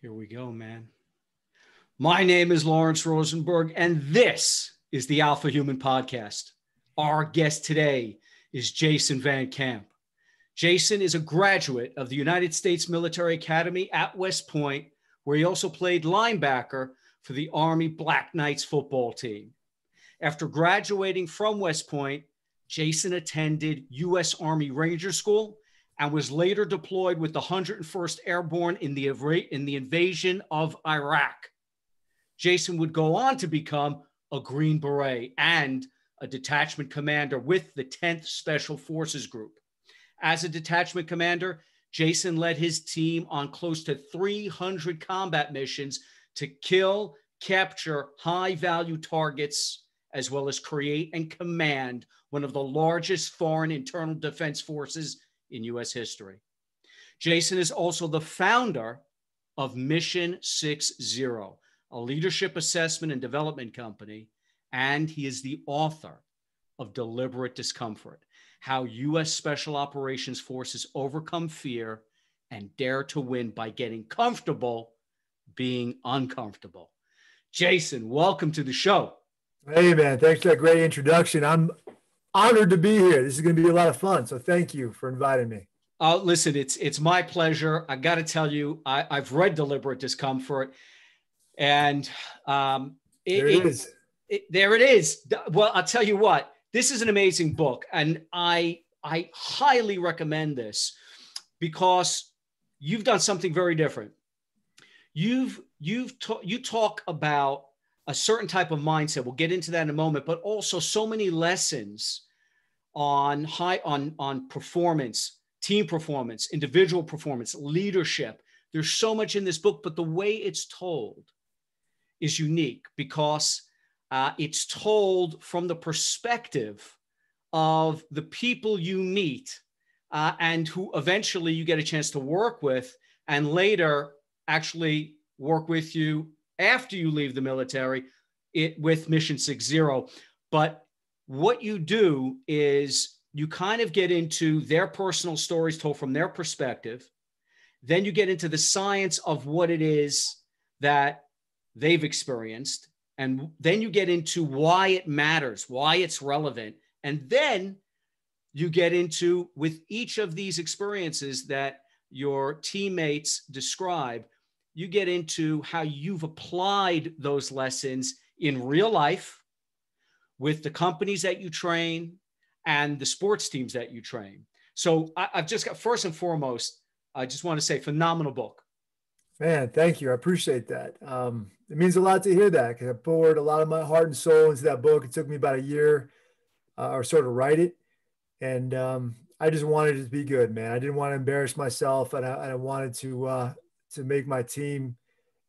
Here we go, man. My name is Lawrence Rosenberg, and this is the Alpha Human Podcast. Our guest today is Jason Van Camp. Jason is a graduate of the United States Military Academy at West Point, where he also played linebacker for the Army Black Knights football team. After graduating from West Point, Jason attended U.S. Army Ranger School and was later deployed with the 101st Airborne in the, in the invasion of Iraq. Jason would go on to become a Green Beret and a detachment commander with the 10th Special Forces Group. As a detachment commander, Jason led his team on close to 300 combat missions to kill, capture high value targets, as well as create and command one of the largest foreign internal defense forces in U.S. history. Jason is also the founder of Mission Six Zero, a leadership assessment and development company, and he is the author of Deliberate Discomfort How U.S. Special Operations Forces Overcome Fear and Dare to Win by Getting Comfortable Being Uncomfortable. Jason, welcome to the show. Hey, man. Thanks for that great introduction. I'm honored to be here. This is going to be a lot of fun. So thank you for inviting me. Uh, listen, it's it's my pleasure. I got to tell you, I, I've read Deliberate Discomfort, and um, it, there it is. It, there it is. Well, I'll tell you what. This is an amazing book, and I I highly recommend this because you've done something very different. You've you've ta- you talk about a certain type of mindset. We'll get into that in a moment, but also so many lessons on high on on performance, team performance, individual performance, leadership. There's so much in this book, but the way it's told is unique because uh, it's told from the perspective of the people you meet uh, and who eventually you get a chance to work with and later actually work with you after you leave the military it, with Mission Six Zero. But what you do is you kind of get into their personal stories told from their perspective. Then you get into the science of what it is that they've experienced. And then you get into why it matters, why it's relevant. And then you get into with each of these experiences that your teammates describe, you get into how you've applied those lessons in real life with the companies that you train and the sports teams that you train. So I, have just got first and foremost, I just want to say phenomenal book. Man, thank you. I appreciate that. Um, it means a lot to hear that because I poured a lot of my heart and soul into that book. It took me about a year uh, or so to write it. And um, I just wanted it to be good, man. I didn't want to embarrass myself and I, I wanted to, uh, to make my team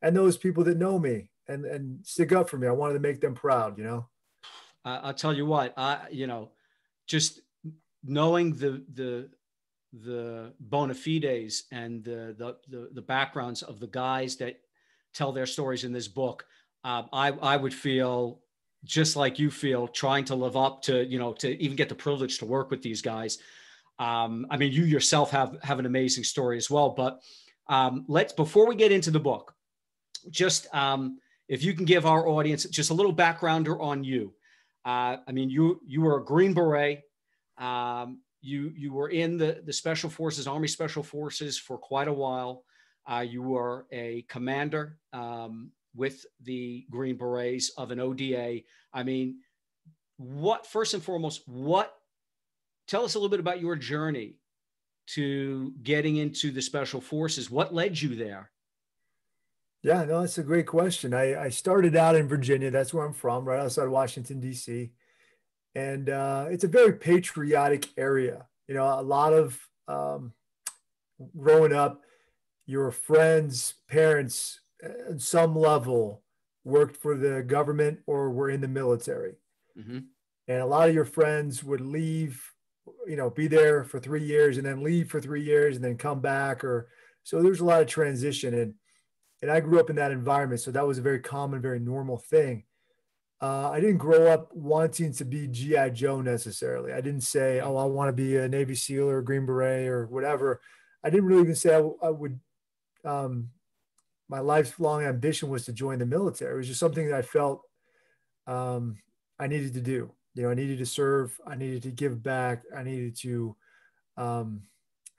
and those people that know me and and stick up for me. I wanted to make them proud, you know. I'll tell you what, I you know, just knowing the the the bona fides and the, the the the, backgrounds of the guys that tell their stories in this book, uh, I I would feel just like you feel trying to live up to you know to even get the privilege to work with these guys. Um, I mean, you yourself have have an amazing story as well. But um, let's before we get into the book, just um, if you can give our audience just a little backgrounder on you. Uh, I mean, you you were a Green Beret. Um, you you were in the the Special Forces, Army Special Forces for quite a while. Uh, you were a commander um, with the Green Berets of an ODA. I mean, what first and foremost, what? Tell us a little bit about your journey to getting into the Special Forces. What led you there? Yeah, no, that's a great question. I, I started out in Virginia. That's where I'm from, right outside Washington, D.C. And uh, it's a very patriotic area. You know, a lot of um, growing up, your friends, parents, at some level, worked for the government or were in the military. Mm-hmm. And a lot of your friends would leave, you know, be there for three years and then leave for three years and then come back. Or so there's a lot of transition. And and I grew up in that environment, so that was a very common, very normal thing. Uh, I didn't grow up wanting to be GI Joe necessarily. I didn't say, "Oh, I want to be a Navy SEAL or a Green Beret or whatever." I didn't really even say I, I would um, my lifelong ambition was to join the military. It was just something that I felt um, I needed to do. You know, I needed to serve. I needed to give back. I needed to um,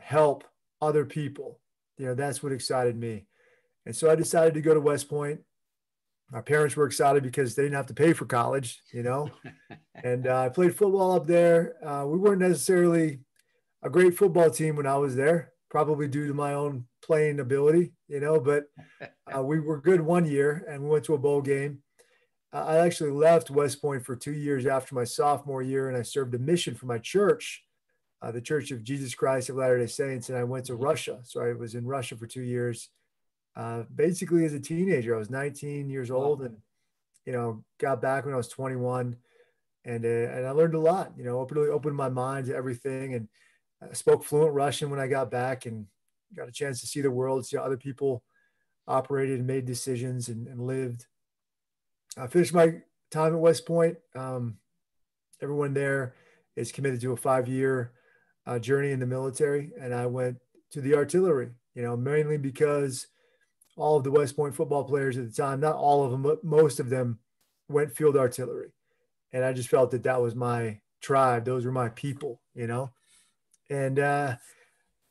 help other people. You know, that's what excited me. And so I decided to go to West Point. My parents were excited because they didn't have to pay for college, you know. and uh, I played football up there. Uh, we weren't necessarily a great football team when I was there, probably due to my own playing ability, you know, but uh, we were good one year and we went to a bowl game. I actually left West Point for two years after my sophomore year and I served a mission for my church, uh, the Church of Jesus Christ of Latter day Saints. And I went to Russia. So I was in Russia for two years, uh, basically as a teenager. I was 19 years old and, you know, got back when I was 21. And, uh, and I learned a lot, you know, really opened my mind to everything. And I spoke fluent Russian when I got back and got a chance to see the world, see how other people operated and made decisions and, and lived. I finished my time at West Point. Um, everyone there is committed to a five year uh, journey in the military. And I went to the artillery, you know, mainly because all of the West Point football players at the time, not all of them, but most of them went field artillery. And I just felt that that was my tribe. Those were my people, you know. And uh,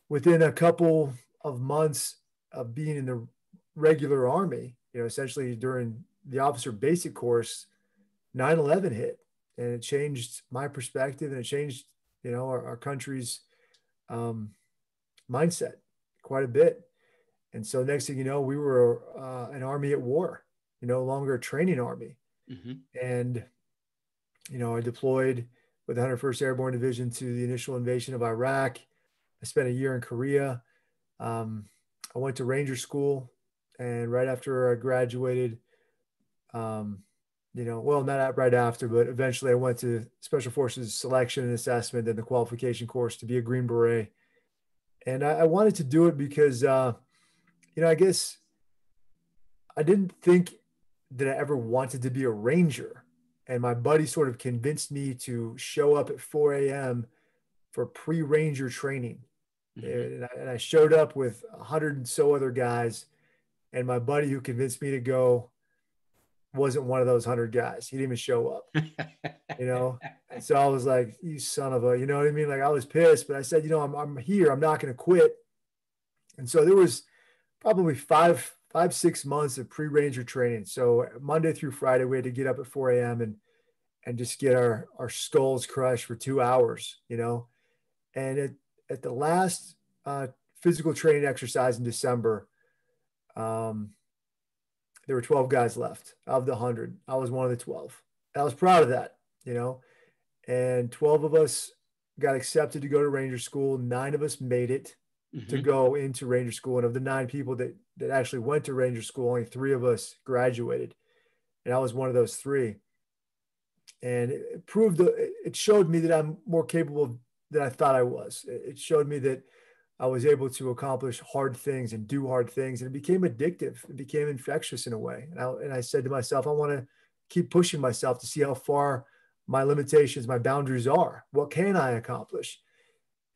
within a couple of months of being in the regular army, you know, essentially during the officer basic course, 9 11 hit and it changed my perspective and it changed, you know, our, our country's um, mindset quite a bit. And so next thing you know, we were uh, an army at war, you know, no longer a training army. Mm-hmm. And, you know, I deployed with the 101st Airborne Division to the initial invasion of Iraq. I spent a year in Korea. Um, I went to Ranger School, and right after I graduated, um, you know, well, not right after, but eventually I went to Special Forces Selection and Assessment and the qualification course to be a Green Beret. And I, I wanted to do it because, uh, you know, I guess I didn't think that I ever wanted to be a Ranger. And my buddy sort of convinced me to show up at 4 a.m. for pre Ranger training. Mm-hmm. And, I, and I showed up with a hundred and so other guys. And my buddy who convinced me to go wasn't one of those hundred guys. He didn't even show up, you know? And so I was like, you son of a, you know what I mean? Like I was pissed, but I said, you know, I'm, I'm here. I'm not going to quit. And so there was probably five, five, six months of pre-ranger training. So Monday through Friday, we had to get up at 4 a.m. and, and just get our, our skulls crushed for two hours, you know? And at, at the last uh, physical training exercise in December, um, there were 12 guys left of the 100. I was one of the 12. I was proud of that, you know. And 12 of us got accepted to go to Ranger School. Nine of us made it mm-hmm. to go into Ranger School. And of the nine people that, that actually went to Ranger School, only three of us graduated. And I was one of those three. And it proved, it showed me that I'm more capable than I thought I was. It showed me that I was able to accomplish hard things and do hard things. And it became addictive. It became infectious in a way. And I, and I said to myself, I want to keep pushing myself to see how far my limitations, my boundaries are. What can I accomplish?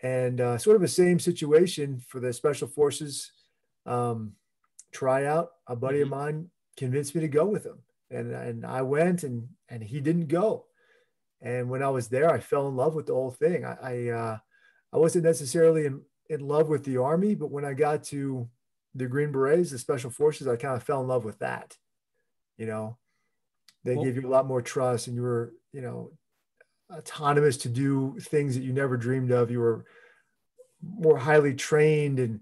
And uh, sort of the same situation for the special forces um, tryout. A buddy mm-hmm. of mine convinced me to go with him, and and I went, and and he didn't go. And when I was there, I fell in love with the whole thing. I I, uh, I wasn't necessarily in, in love with the army, but when I got to the Green Berets, the Special Forces, I kind of fell in love with that. You know, they well, gave you a lot more trust, and you were, you know, autonomous to do things that you never dreamed of. You were more highly trained, and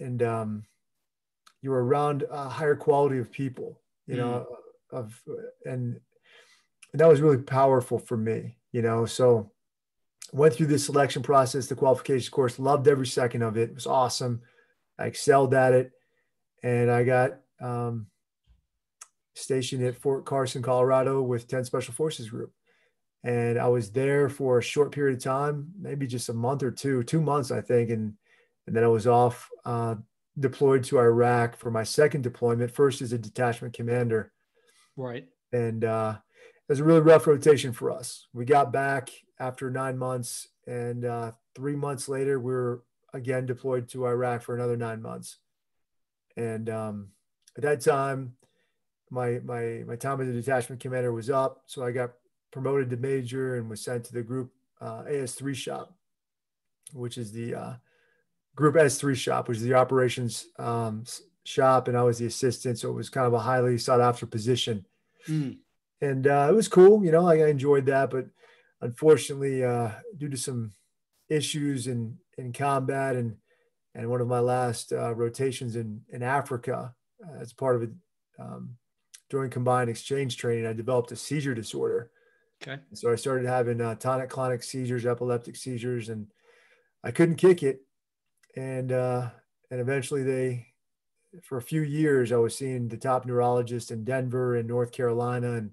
and um, you were around a higher quality of people. You know, mm. of and, and that was really powerful for me. You know, so went through the selection process, the qualification course, loved every second of it. It was awesome. I excelled at it. And I got um, stationed at Fort Carson, Colorado with 10 Special Forces Group. And I was there for a short period of time, maybe just a month or two, two months, I think. And, and then I was off, uh, deployed to Iraq for my second deployment, first as a detachment commander. Right. And uh, was a really rough rotation for us. We got back after nine months, and uh, three months later, we were again deployed to Iraq for another nine months. And um, at that time, my my my time as a detachment commander was up, so I got promoted to major and was sent to the group uh, AS3 shop, which is the uh, group S3 shop, which is the operations um, shop, and I was the assistant, so it was kind of a highly sought after position. Mm. And uh, it was cool, you know, I, I enjoyed that, but unfortunately, uh, due to some issues in in combat and and one of my last uh, rotations in in Africa uh, as part of it um, during combined exchange training, I developed a seizure disorder. Okay. So I started having uh, tonic-clonic seizures, epileptic seizures, and I couldn't kick it. And uh, and eventually they, for a few years, I was seeing the top neurologist in Denver and North Carolina, and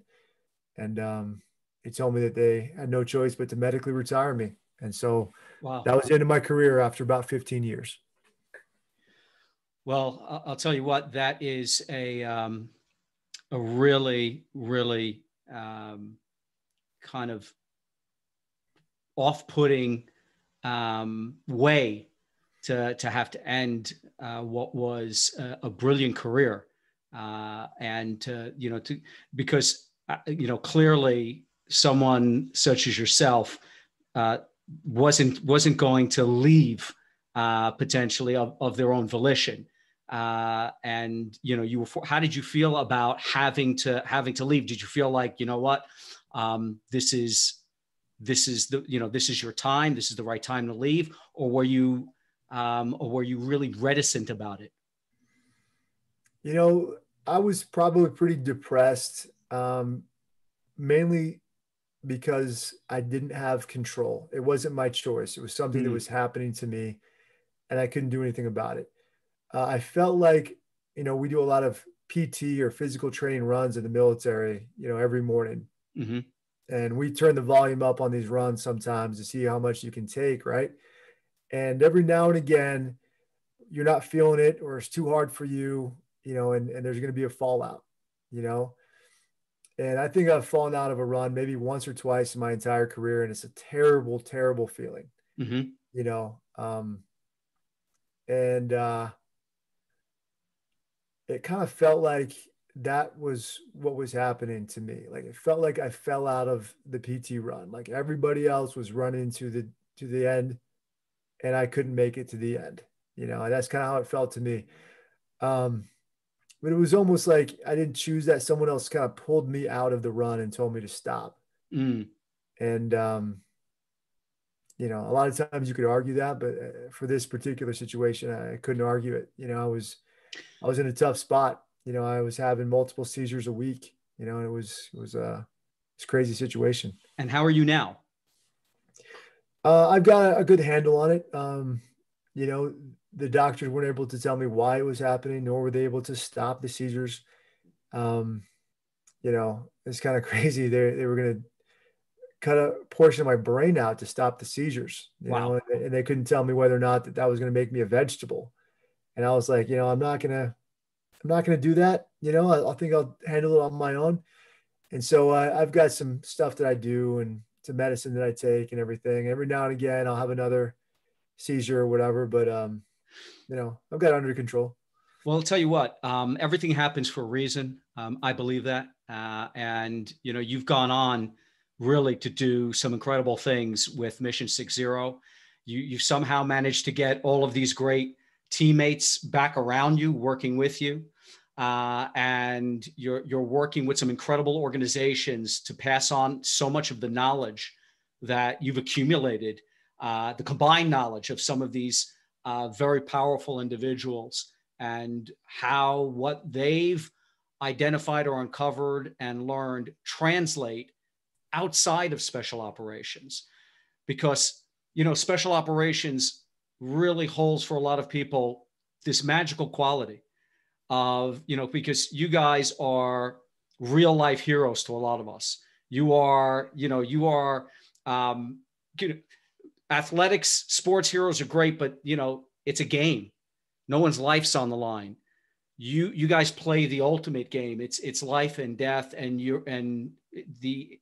and um, he told me that they had no choice but to medically retire me. And so wow. that was the end of my career after about 15 years. Well, I'll tell you what, that is a, um, a really, really um, kind of off-putting um, way to, to have to end uh, what was a, a brilliant career. Uh, and to, you know, to, because, you know, clearly someone such as yourself uh, wasn't wasn't going to leave uh, potentially of, of their own volition. Uh, and you know, you were. How did you feel about having to having to leave? Did you feel like you know what, um, this is this is the you know this is your time. This is the right time to leave, or were you um, or were you really reticent about it? You know, I was probably pretty depressed, um, mainly because I didn't have control. It wasn't my choice. It was something mm-hmm. that was happening to me and I couldn't do anything about it. Uh, I felt like, you know, we do a lot of PT or physical training runs in the military, you know, every morning. Mm-hmm. And we turn the volume up on these runs sometimes to see how much you can take, right? And every now and again, you're not feeling it or it's too hard for you, you know, and, and there's going to be a fallout, you know. And I think I've fallen out of a run maybe once or twice in my entire career, and it's a terrible, terrible feeling. Mm-hmm. You know, um, and uh, it kind of felt like that was what was happening to me. Like it felt like I fell out of the PT run. Like everybody else was running to the to the end, and I couldn't make it to the end. You know, and that's kind of how it felt to me. Um, but it was almost like I didn't choose that. Someone else kind of pulled me out of the run and told me to stop. Mm. And, um, you know, a lot of times you could argue that, but uh, for this particular situation, I couldn't argue it. You know, I was, I was in a tough spot. You know, I was having multiple seizures a week. You know, and it was it was a it's crazy situation. And how are you now? Uh, I've got a, a, good handle on it. Um, you know, the doctors weren't able to tell me why it was happening, nor were they able to stop the seizures. Um, you know, it's kind of crazy. They they were going to cut a portion of my brain out to stop the seizures. You wow. know, and, and they couldn't tell me whether or not that that was going to make me a vegetable. And I was like, you know, I'm not gonna, I'm not gonna do that. You know, I, I think I'll handle it on my own. And so uh, I've got some stuff that I do and some medicine that I take and everything. Every now and again, I'll have another seizure or whatever, but um, you know, I've got under control. Well, I'll tell you what, um, everything happens for a reason. Um, I believe that. Uh, and, you know, you've gone on really to do some incredible things with Mission Six Zero. You, you somehow managed to get all of these great teammates back around you, working with you. Uh, and you're, you're working with some incredible organizations to pass on so much of the knowledge that you've accumulated, uh, the combined knowledge of some of these uh, very powerful individuals and how what they've identified or uncovered and learned translate outside of special operations. Because you know special operations really holds for a lot of people this magical quality of you know because you guys are real life heroes to a lot of us. You are you know you are um, athletics, sports heroes are great, but you know, it's a game. No one's life's on the line. You you guys play the ultimate game. It's it's life and death, and you and the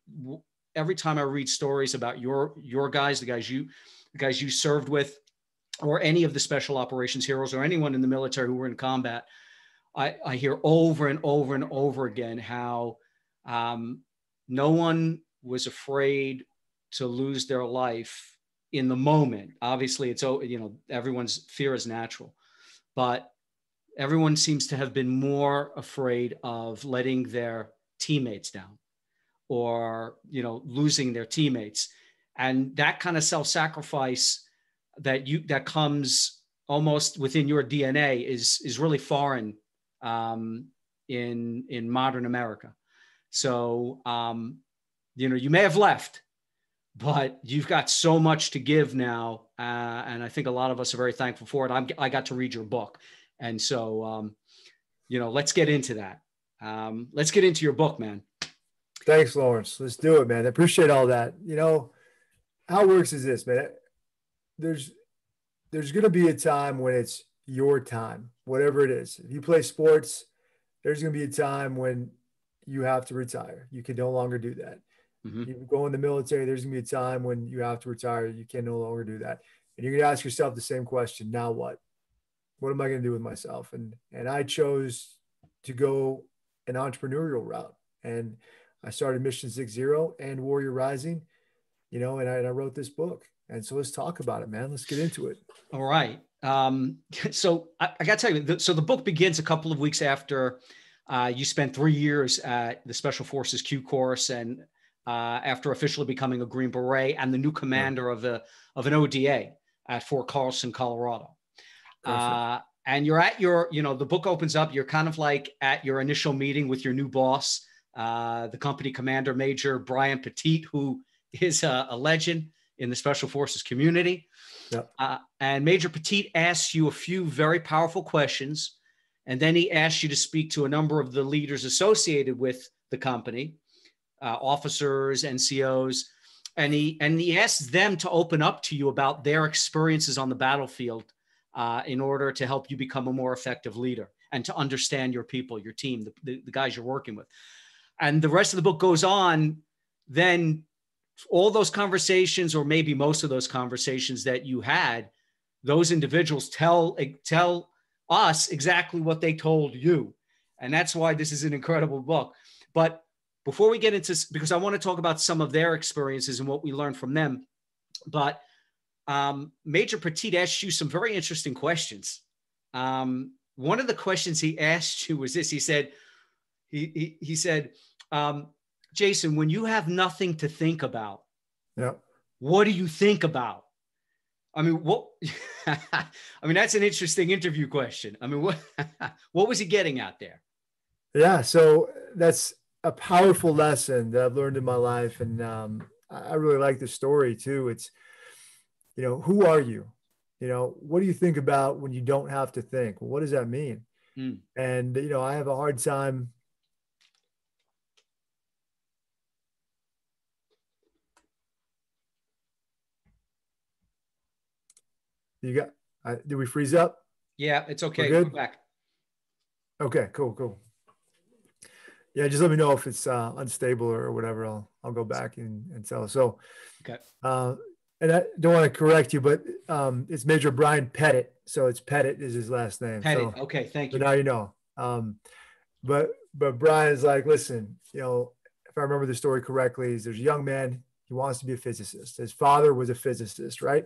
every time I read stories about your your guys, the guys you the guys you served with, or any of the special operations heroes, or anyone in the military who were in combat, I, I hear over and over and over again how um, no one was afraid to lose their life in the moment. Obviously, it's you know everyone's fear is natural, but everyone seems to have been more afraid of letting their teammates down or you know losing their teammates and that kind of self-sacrifice that you that comes almost within your dna is is really foreign um, in in modern america so um, you know you may have left but you've got so much to give now uh, and i think a lot of us are very thankful for it I'm, i got to read your book and so um, you know let's get into that um, let's get into your book man Thanks, Lawrence. Let's do it, man. I appreciate all that. You know, how it works is this, man. There's there's gonna be a time when it's your time, whatever it is. If you play sports, there's gonna be a time when you have to retire. You can no longer do that. Mm-hmm. You go in the military, there's gonna be a time when you have to retire. You can no longer do that. And you're gonna ask yourself the same question: Now what? What am I gonna do with myself? And and I chose to go an entrepreneurial route. And I started Mission Six Zero and Warrior Rising, you know, and I, and I wrote this book. And so let's talk about it, man. Let's get into it. All right. Um, so I, I got to tell you, the, so the book begins a couple of weeks after uh, you spent three years at the Special Forces Q course and uh, after officially becoming a Green Beret and the new commander of the of an ODA at Fort Carson, Colorado. Uh, and you're at your, you know, the book opens up. You're kind of like at your initial meeting with your new boss uh, the company commander, Major Brian Petit, who is a, a legend in the Special Forces community. Yep. Uh, and Major Petit asks you a few very powerful questions. And then he asks you to speak to a number of the leaders associated with the company, uh, officers, NCOs. And he, and he asks them to open up to you about their experiences on the battlefield uh, in order to help you become a more effective leader and to understand your people, your team, the, the, the guys you're working with and the rest of the book goes on then all those conversations or maybe most of those conversations that you had those individuals tell tell us exactly what they told you and that's why this is an incredible book but before we get into because i want to talk about some of their experiences and what we learned from them but um, major petit asked you some very interesting questions um, one of the questions he asked you was this he said he, he, he said, um, Jason, when you have nothing to think about, yeah. what do you think about? I mean, what? I mean, that's an interesting interview question. I mean, what? what was he getting at there? Yeah, so that's a powerful lesson that I've learned in my life, and um, I really like the story too. It's, you know, who are you? You know, what do you think about when you don't have to think? Well, what does that mean? Mm. And you know, I have a hard time You got? Uh, did we freeze up? Yeah, it's okay. We're good? back. Okay, cool, cool. Yeah, just let me know if it's uh, unstable or whatever. I'll I'll go back and, and tell. So, okay. Uh, and I don't want to correct you, but um, it's Major Brian Pettit. So it's Pettit is his last name. Pettit. So, okay, thank you. So now you know. Um, but but Brian's like, listen, you know, if I remember the story correctly, there's a young man. He wants to be a physicist. His father was a physicist, right?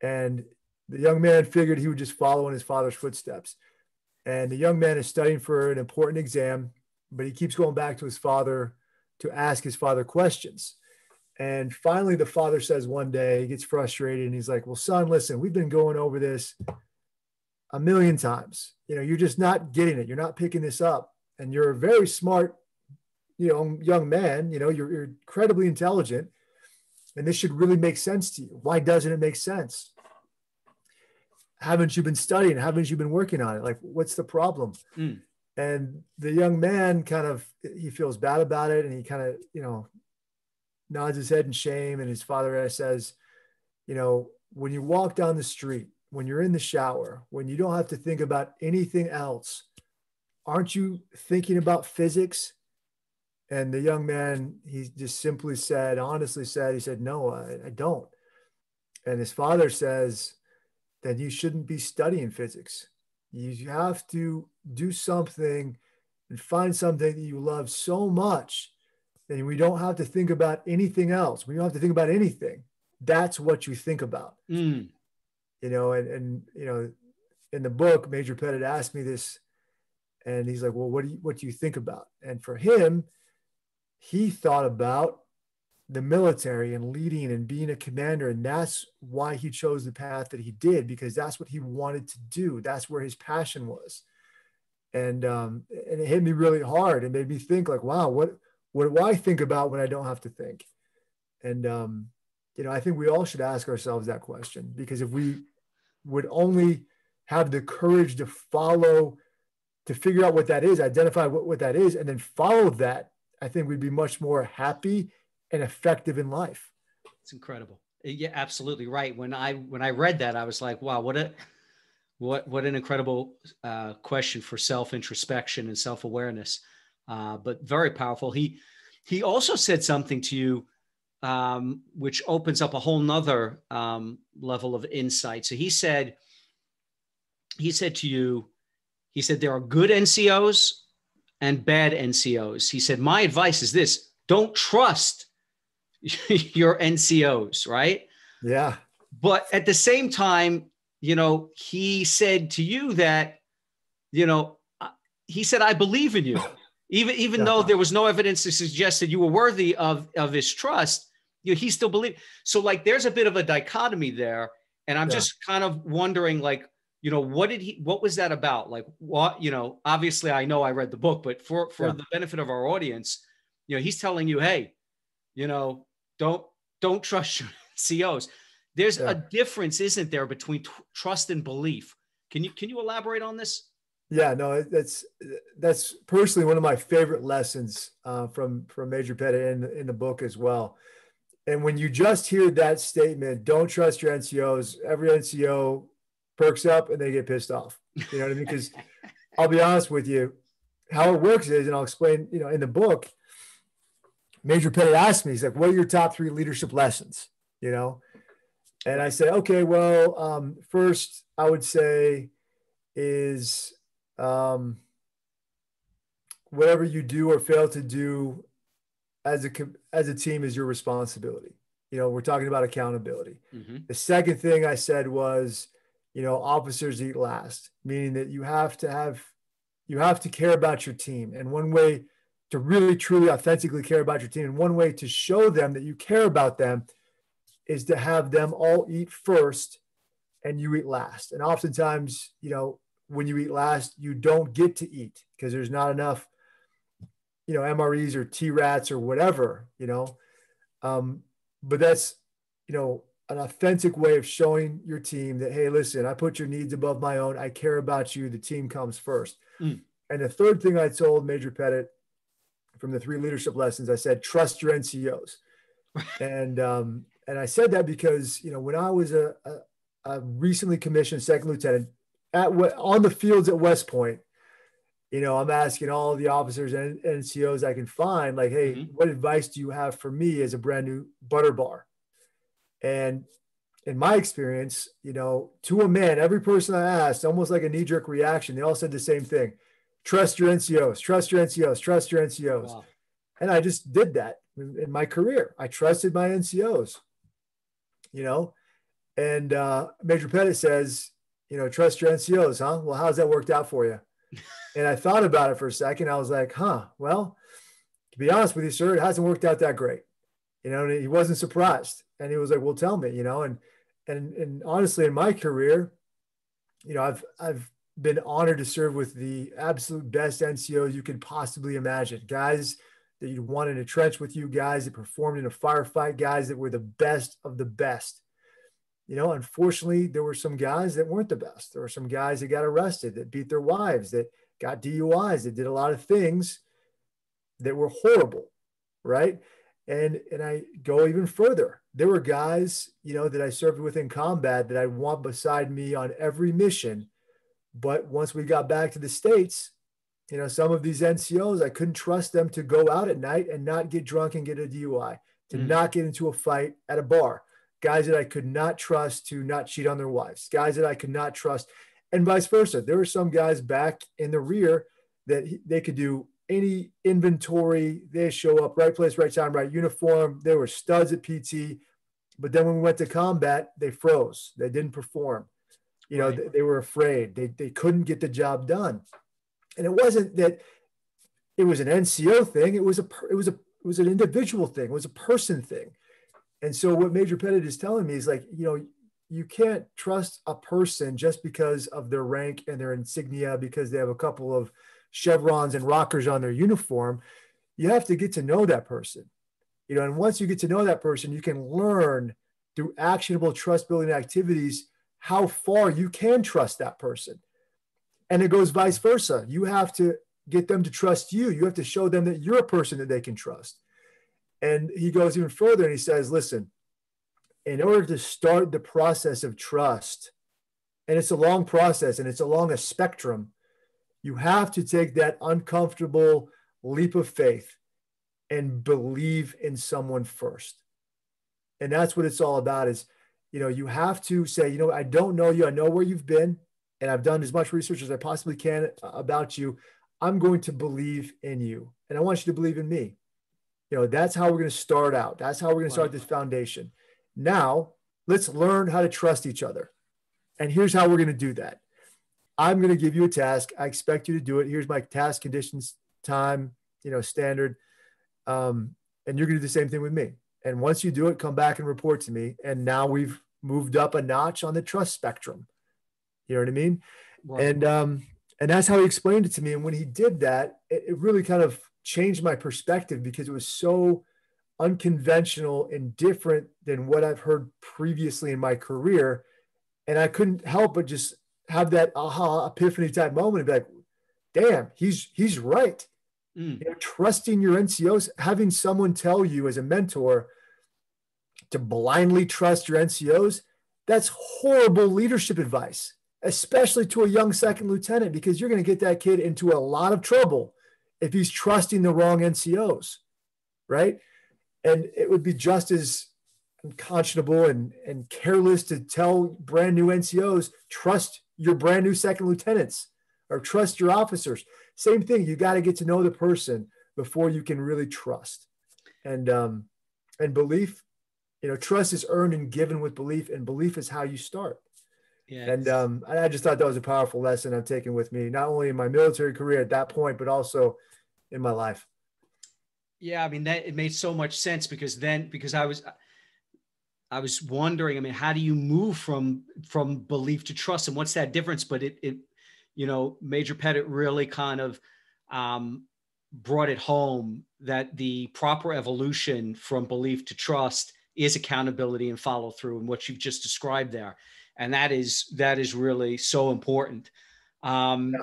And the young man figured he would just follow in his father's footsteps. And the young man is studying for an important exam, but he keeps going back to his father to ask his father questions. And finally, the father says one day, he gets frustrated and he's like, Well, son, listen, we've been going over this a million times. You know, you're just not getting it. You're not picking this up. And you're a very smart, you know, young man. You know, you're, you're incredibly intelligent. And this should really make sense to you. Why doesn't it make sense? haven't you been studying? Haven't you been working on it? Like, what's the problem? Mm. And the young man kind of he feels bad about it, and he kind of you know nods his head in shame. And his father says, you know, when you walk down the street, when you're in the shower, when you don't have to think about anything else, aren't you thinking about physics? And the young man, he just simply said, honestly said, he said, no, I, I don't. And his father says, then you shouldn't be studying physics You have to do something and find something that you love so much that we don't have to think about anything else. We don't have to think about anything. That's what you think about. Mm. You know, and and you know, in the book, Major Pettit asked me this, and he's like, "Well, what do you what do you think about?" And for him, he thought about the military and leading and being a commander. And that's why he chose the path that he did, because that's what he wanted to do. That's where his passion was. And, um, and it hit me really hard and made me think like, wow, what, what do I think about when I don't have to think? And, um, you know, I think we all should ask ourselves that question because if we would only have the courage to follow, to figure out what that is, identify what, what that is, and then follow that, I think we'd be much more happy and effective in life. It's incredible. Yeah, absolutely right. When I when I read that, I was like, wow, what a what what an incredible uh, question for self introspection and self awareness, uh, but very powerful. He he also said something to you, um, which opens up a whole nother um, level of insight. So he said he said to you, he said there are good NCOs and bad NCOs. He said my advice is this: don't trust your NCOs, right? Yeah. But at the same time, you know, he said to you that, you know, he said, I believe in you. Even, even yeah. though there was no evidence to suggest that you were worthy of, of his trust, you know, he still believed. So like, there's a bit of a dichotomy there. And I'm yeah. just kind of wondering, like, you know, what did he, what was that about? Like what, you know, obviously I know I read the book, but for, for yeah. the benefit of our audience, you know, he's telling you, Hey, you know, don't don't trust your COs. There's yeah. a difference, isn't there, between t- trust and belief? Can you can you elaborate on this? Yeah, no, that's that's personally one of my favorite lessons uh, from from Major Pettit in in the book as well. And when you just hear that statement, "Don't trust your NCOs," every NCO perks up and they get pissed off. You know what I mean? Because I'll be honest with you, how it works is, and I'll explain. You know, in the book, Major Pettit asked me, he's like, what are your top three leadership lessons? You know? And I said, okay, well, um, first I would say is um, whatever you do or fail to do as a, as a team is your responsibility. You know, we're talking about accountability. Mm-hmm. The second thing I said was, you know, officers eat last, meaning that you have to have, you have to care about your team. And one way to really truly authentically care about your team. And one way to show them that you care about them is to have them all eat first and you eat last. And oftentimes, you know, when you eat last, you don't get to eat because there's not enough, you know, MREs or T rats or whatever, you know. Um, but that's, you know, an authentic way of showing your team that, hey, listen, I put your needs above my own. I care about you. The team comes first. Mm. And the third thing I told Major Pettit from the three leadership lessons, I said, trust your NCOs. and, um, and I said that because, you know, when I was a, a, a recently commissioned second lieutenant at on the fields at West Point, you know, I'm asking all the officers and NCOs I can find, like, hey, mm-hmm. what advice do you have for me as a brand new butter bar? And in my experience, you know, to a man, every person I asked, almost like a knee jerk reaction, they all said the same thing trust your NCOs, trust your NCOs, trust your NCOs. Wow. And I just did that in my career. I trusted my NCOs, you know, and uh, Major Pettit says, you know, trust your NCOs, huh? Well, how's that worked out for you? and I thought about it for a second. I was like, huh, well, to be honest with you, sir, it hasn't worked out that great. You know, and he wasn't surprised. And he was like, well, tell me, you know, and, and, and honestly, in my career, you know, I've, I've been honored to serve with the absolute best NCOs you could possibly imagine. Guys that you'd want in a trench with you, guys that performed in a firefight, guys that were the best of the best. You know, unfortunately, there were some guys that weren't the best. There were some guys that got arrested, that beat their wives, that got DUIs, that did a lot of things that were horrible, right? And and I go even further. There were guys, you know, that I served with in combat that I want beside me on every mission but once we got back to the States, you know, some of these NCOs, I couldn't trust them to go out at night and not get drunk and get a DUI, to mm. not get into a fight at a bar. Guys that I could not trust to not cheat on their wives, guys that I could not trust. and vice versa. There were some guys back in the rear that they could do any inventory. They show up right place, right time, right uniform. They were studs at PT. But then when we went to combat, they froze. They didn't perform. You know, right. they, they, were afraid. They, they couldn't get the job done. And it wasn't that it was an NCO thing. It was a it was a it was an individual thing. It was a person thing. And so what Major Pettit is telling me is like, you know, you can't trust a person just because of their rank and their insignia because they have a couple of chevrons and rockers on their uniform. You have to get to know that person. You know, and once you get to know that person, you can learn through actionable trust building activities how far you can trust that person. And it goes vice versa. You have to get them to trust you. You have to show them that you're a person that they can trust. And he goes even further and he says, listen, in order to start the process of trust, and it's a long process and it's along a spectrum, you have to take that uncomfortable leap of faith and believe in someone first. And that's what it's all about is, you know, you have to say, you know, I don't know you. I know where you've been and I've done as much research as I possibly can about you. I'm going to believe in you and I want you to believe in me. You know, that's how we're going to start out. That's how we're going to start this foundation. Now, let's learn how to trust each other. And here's how we're going to do that. I'm going to give you a task. I expect you to do it. Here's my task conditions, time, you know, standard. Um, and you're going to do the same thing with me. And once you do it, come back and report to me. And now we've moved up a notch on the trust spectrum. You know what I mean? Right. And um, and that's how he explained it to me. And when he did that, it, it really kind of changed my perspective because it was so unconventional and different than what I've heard previously in my career. And I couldn't help but just have that aha epiphany type moment and be like, damn, he's he's right. Mm. You know, trusting your NCOs, having someone tell you as a mentor to blindly trust your NCOs, that's horrible leadership advice, especially to a young second lieutenant, because you're going to get that kid into a lot of trouble if he's trusting the wrong NCOs, right? And it would be just as unconscionable and, and careless to tell brand new NCOs, trust your brand new second lieutenants or trust your officers. Same thing. You got to get to know the person before you can really trust. And um, and belief, you know, trust is earned and given with belief, and belief is how you start. Yeah. And um, I just thought that was a powerful lesson I'm taking with me, not only in my military career at that point, but also in my life. Yeah, I mean that it made so much sense because then because I was I was wondering, I mean, how do you move from from belief to trust, and what's that difference? But it, it you know, Major Pettit really kind of um, brought it home that the proper evolution from belief to trust is accountability and follow through, and what you've just described there, and that is that is really so important. Um,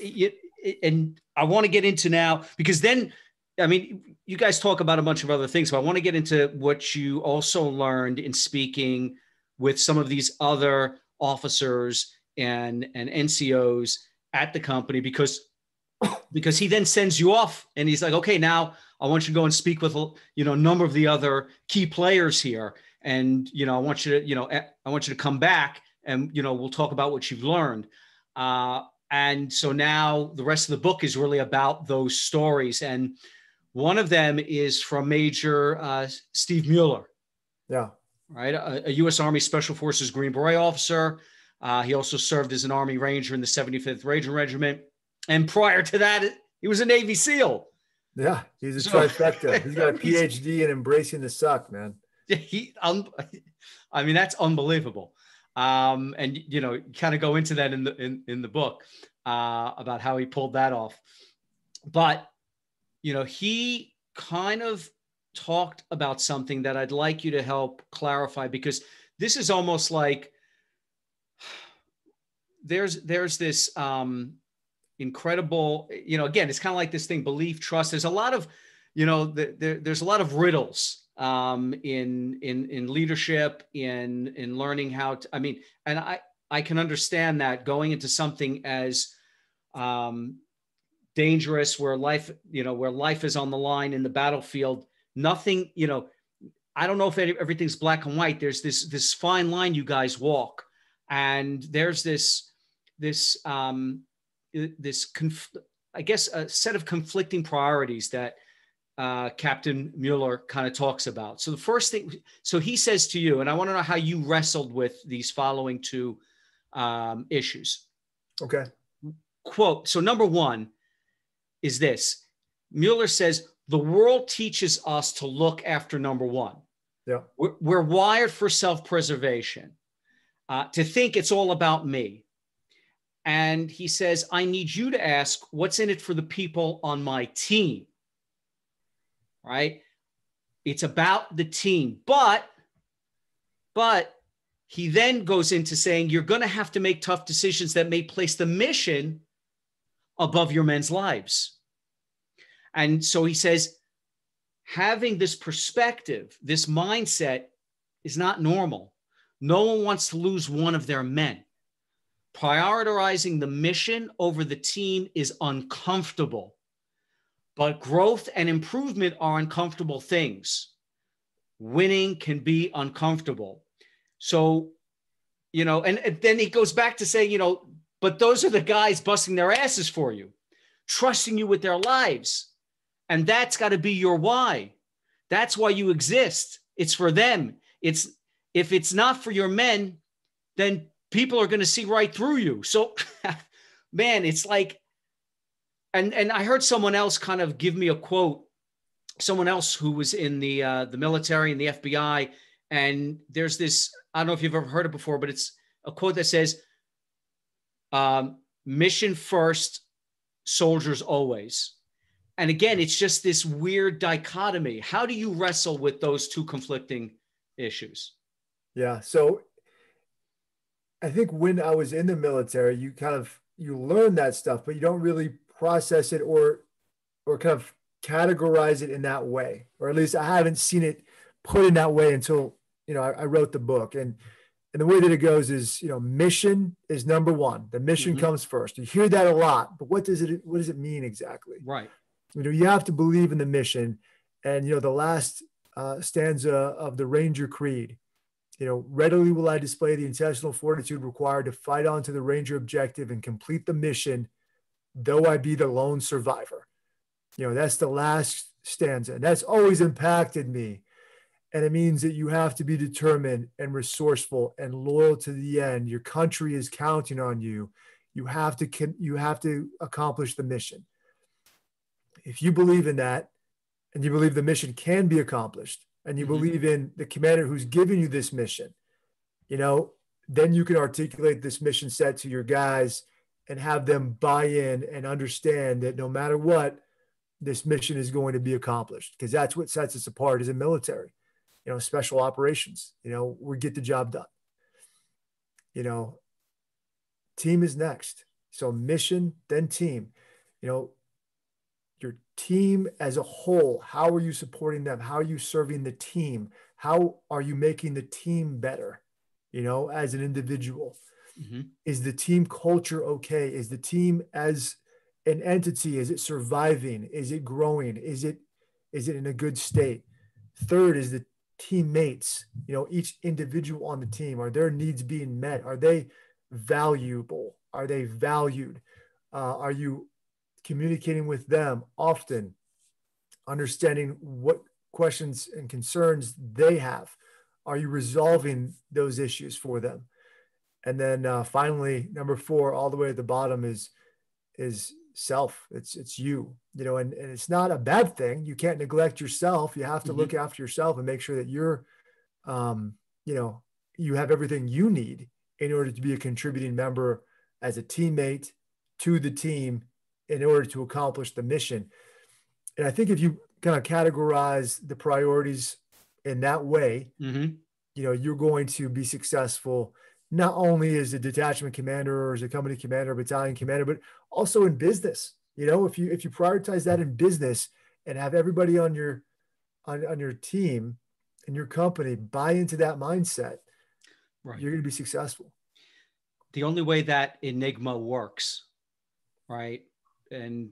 yeah. it, it, and I want to get into now because then I mean, you guys talk about a bunch of other things, but I want to get into what you also learned in speaking with some of these other officers and and NCOs at the company because because he then sends you off and he's like, okay, now I want you to go and speak with you know a number of the other key players here, and you know I want you to you know I want you to come back and you know we'll talk about what you've learned. Uh, and so now the rest of the book is really about those stories and one of them is from Major uh, Steve Mueller. Yeah. Right. A, a, U.S. Army Special Forces Green Beret officer. Uh, he also served as an Army Ranger in the 75th Ranger Regiment. And prior to that, he was a Navy SEAL. Yeah, he's a so, trifecta. He's got a PhD in embracing the suck, man. He, um, I mean, that's unbelievable. Um, and you know, kind of go into that in the in, in the book uh, about how he pulled that off. But you know, he kind of talked about something that I'd like you to help clarify because this is almost like there's there's this um incredible you know again it's kind of like this thing belief trust there's a lot of you know the, there, there's a lot of riddles um in in in leadership in in learning how to i mean and i i can understand that going into something as um dangerous, where life, you know, where life is on the line in the battlefield. Nothing, you know, I don't know if everything's black and white. There's this this fine line you guys walk, and there's this this um, this conf- I guess a set of conflicting priorities that uh, Captain Mueller kind of talks about. So the first thing, so he says to you, and I want to know how you wrestled with these following two um, issues. Okay. Quote. So number one is this: Mueller says the world teaches us to look after number one. Yeah. We're, we're wired for self-preservation, uh, to think it's all about me. And he says, I need you to ask what's in it for the people on my team right? It's about the team. But, but he then goes into saying you're going to have to make tough decisions that may place the mission above your men's lives. And so he says, having this perspective, this mindset is not normal. No one wants to lose one of their men. Prioritizing the mission over the team is uncomfortable. But growth and improvement are uncomfortable things. Winning can be uncomfortable. So, you know, and, and then he goes back to saying, you know, but those are the guys busting their asses for you, trusting you with their lives. And that's got to be your why. That's why you exist. It's for them. It's if it's not for your men, then people are going to see right through you. So, man, it's like and and I heard someone else kind of give me a quote, someone else who was in the uh, the military and the FBI, and there's this I don't know if you've ever heard it before, but it's a quote that says, um, "Mission first, soldiers always." And again, it's just this weird dichotomy. How do you wrestle with those two conflicting issues? Yeah. So I think when I was in the military, you kind of you learn that stuff, but you don't really process it or or kind of categorize it in that way or at least i haven't seen it put in that way until you know I, I wrote the book. And and the way that it goes is you know mission is number one. The mission mm-hmm. comes first. You hear that a lot but what does it what does it mean exactly? Right. You know you have to believe in the mission. And you know the last uh, stanza of the ranger creed you know readily will i display the intentional fortitude required to fight on to the ranger objective and complete the mission though I be the lone survivor. You know, that's the last stanza. And that's always impacted me. And it means that you have to be determined and resourceful and loyal to the end. Your country is counting on you. You have to you have to accomplish the mission. If you believe in that and you believe the mission can be accomplished and you mm-hmm. believe in the commander who's giving you this mission, you know, then you can articulate this mission set to your guys and have them buy in and understand that no matter what, this mission is going to be accomplished because that's what sets us apart as a military, you know, special operations, you know, we get the job done. You know, team is next. So mission, then team. You know, your team as a whole, how are you supporting them? How are you serving the team? How are you making the team better, you know, as an individual? Mm-hmm. Is the team culture okay? Is the team as an entity is it surviving? Is it growing? Is it is it in a good state? Third is the teammates. You know, each individual on the team are their needs being met? Are they valuable? Are they valued? Uh, are you communicating with them often? Understanding what questions and concerns they have. Are you resolving those issues for them? and then uh, finally number four all the way at the bottom is is self it's it's you you know and, and it's not a bad thing you can't neglect yourself you have to mm-hmm. look after yourself and make sure that you're um you know you have everything you need in order to be a contributing member as a teammate to the team in order to accomplish the mission and i think if you kind of categorize the priorities in that way mm-hmm. you know you're going to be successful not only as a detachment commander or as a company commander, battalion commander, but also in business. You know, if you if you prioritize that in business and have everybody on your on, on your team and your company buy into that mindset, right. you're going to be successful. The only way that Enigma works, right? And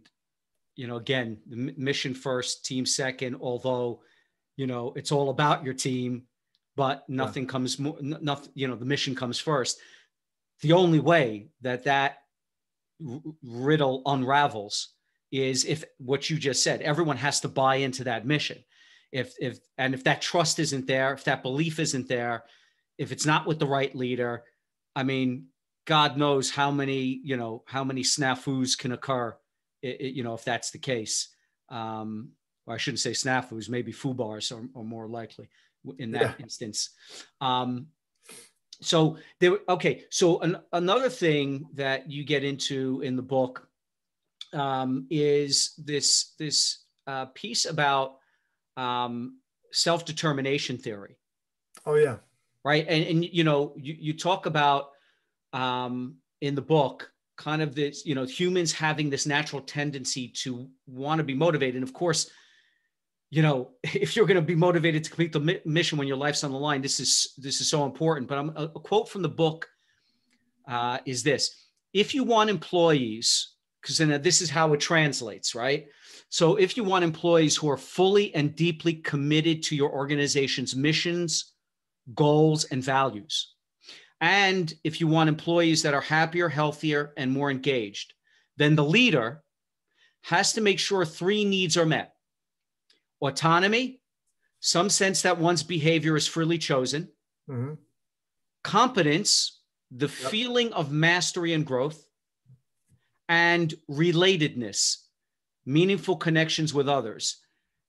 you know, again, the mission first, team second. Although, you know, it's all about your team but nothing yeah. comes more nothing you know the mission comes first the only way that that riddle unravels is if what you just said, everyone has to buy into that mission. If if and if that trust isn't there, if that belief isn't there, if it's not with the right leader, I mean, God knows how many you know how many snafus can occur, you know, if that's the case. Um, or I shouldn't say snafus, maybe fubars are, are more likely in that yeah. instance. Um, so there, okay. So an, another thing that you get into in the book um, is this this uh, piece about um, self determination theory. Oh yeah, right. And and you know you you talk about um, in the book kind of this you know humans having this natural tendency to want to be motivated. And of course, you know if you're going to be motivated to complete the mission when your life's on the line, this is this is so important. But I'm, a, quote from the book uh, is this: If you want employees because then this is how it translates, right? So if you want employees who are fully and deeply committed to your organization's missions, goals, and values, and if you want employees that are happier, healthier, and more engaged, then the leader has to make sure three needs are met autonomy, some sense that one's behavior is freely chosen, mm-hmm. competence, the yep. feeling of mastery and growth, and relatedness, meaningful connections with others.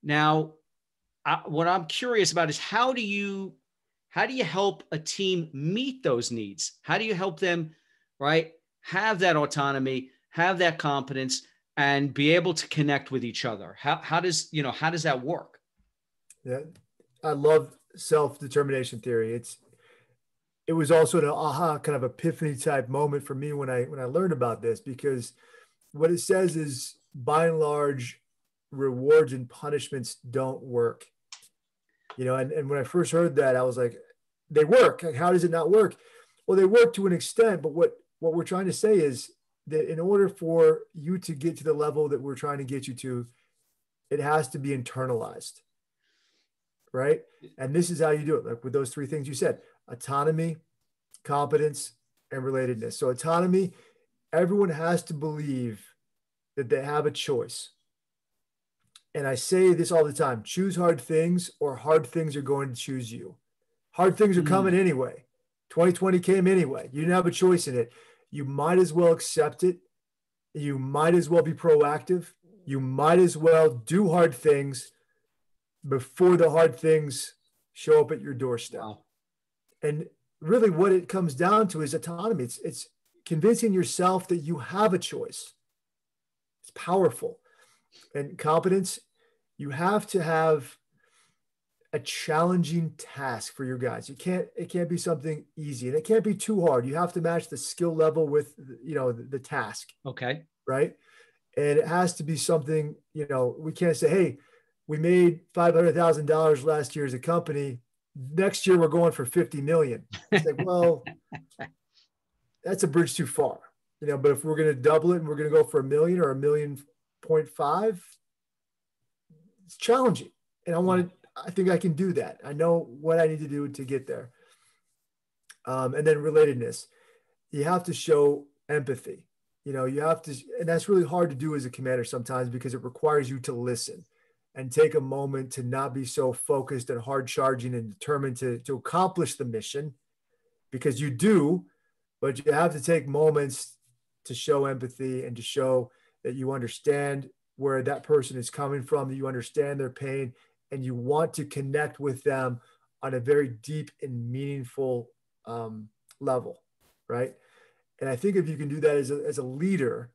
Now, I, what I'm curious about is how do you how do you help a team meet those needs? How do you help them, right, have that autonomy, have that competence, and be able to connect with each other? How how does you know how does that work? Yeah, I love self determination theory. It's it was also an aha kind of epiphany type moment for me when I when I learned about this because what it says is by and large rewards and punishments don't work. You know, and, and when I first heard that, I was like, they work. Like, how does it not work? Well, they work to an extent, but what what we're trying to say is that in order for you to get to the level that we're trying to get you to, it has to be internalized. Right. And this is how you do it. Like with those three things you said autonomy, competence, and relatedness. So, autonomy, everyone has to believe that they have a choice. And I say this all the time choose hard things, or hard things are going to choose you. Hard things are mm. coming anyway. 2020 came anyway. You didn't have a choice in it. You might as well accept it. You might as well be proactive. You might as well do hard things before the hard things show up at your doorstep. Wow. And really, what it comes down to is autonomy. It's, it's convincing yourself that you have a choice. It's powerful. And competence, you have to have a challenging task for your guys. You can't it can't be something easy and it can't be too hard. You have to match the skill level with you know the, the task. Okay. Right? And it has to be something, you know, we can't say, "Hey, we made $500,000 last year as a company next year we're going for 50 million. It's like, well, that's a bridge too far, you know. But if we're going to double it and we're going to go for a million or a million point five, it's challenging. And I want to, I think I can do that. I know what I need to do to get there. Um, and then relatedness, you have to show empathy. You know, you have to, and that's really hard to do as a commander sometimes because it requires you to listen and take a moment to not be so focused and hard charging and determined to, to accomplish the mission because you do, but you have to take moments to show empathy and to show that you understand where that person is coming from, that you understand their pain, and you want to connect with them on a very deep and meaningful um, level, right? And I think if you can do that as a, as a leader,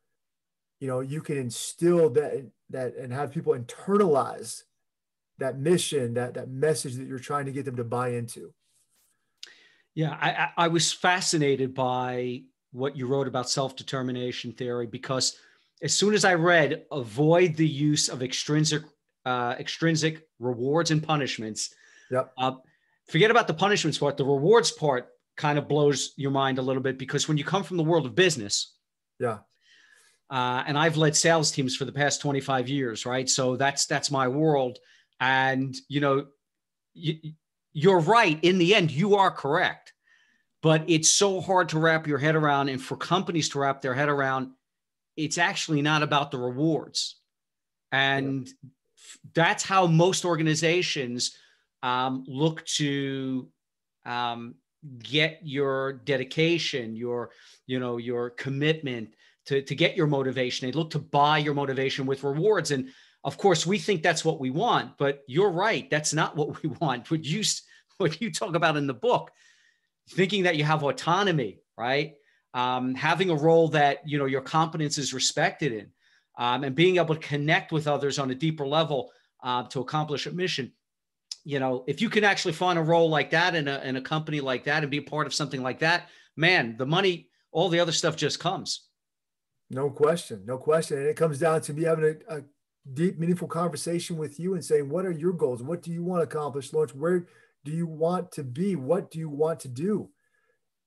you know, you can instill that that and have people internalize that mission, that that message that you're trying to get them to buy into. Yeah, I, I was fascinated by what you wrote about self-determination theory because as soon as I read avoid the use of extrinsic uh, extrinsic rewards and punishments. Yep. Uh, forget about the punishments part. The rewards part kind of blows your mind a little bit because when you come from the world of business, yeah, uh, and I've led sales teams for the past 25 years, right? So that's that's my world. And you know, you, you're right. In the end, you are correct, but it's so hard to wrap your head around, and for companies to wrap their head around it's actually not about the rewards. And yeah. that's how most organizations um, look to um, get your dedication, your, you know, your commitment to, to get your motivation. They look to buy your motivation with rewards. And of course, we think that's what we want, but you're right. That's not what we want. What you, what you talk about in the book, thinking that you have autonomy, right? Um, having a role that, you know, your competence is respected in, um, and being able to connect with others on a deeper level uh, to accomplish a mission you know, if you can actually find a role like that in a, in a company like that and be part of something like that, man, the money, all the other stuff just comes. No question. No question. And it comes down to me having a, a deep, meaningful conversation with you and saying, what are your goals? What do you want to accomplish, Lawrence? Where do you want to be? What do you want to do?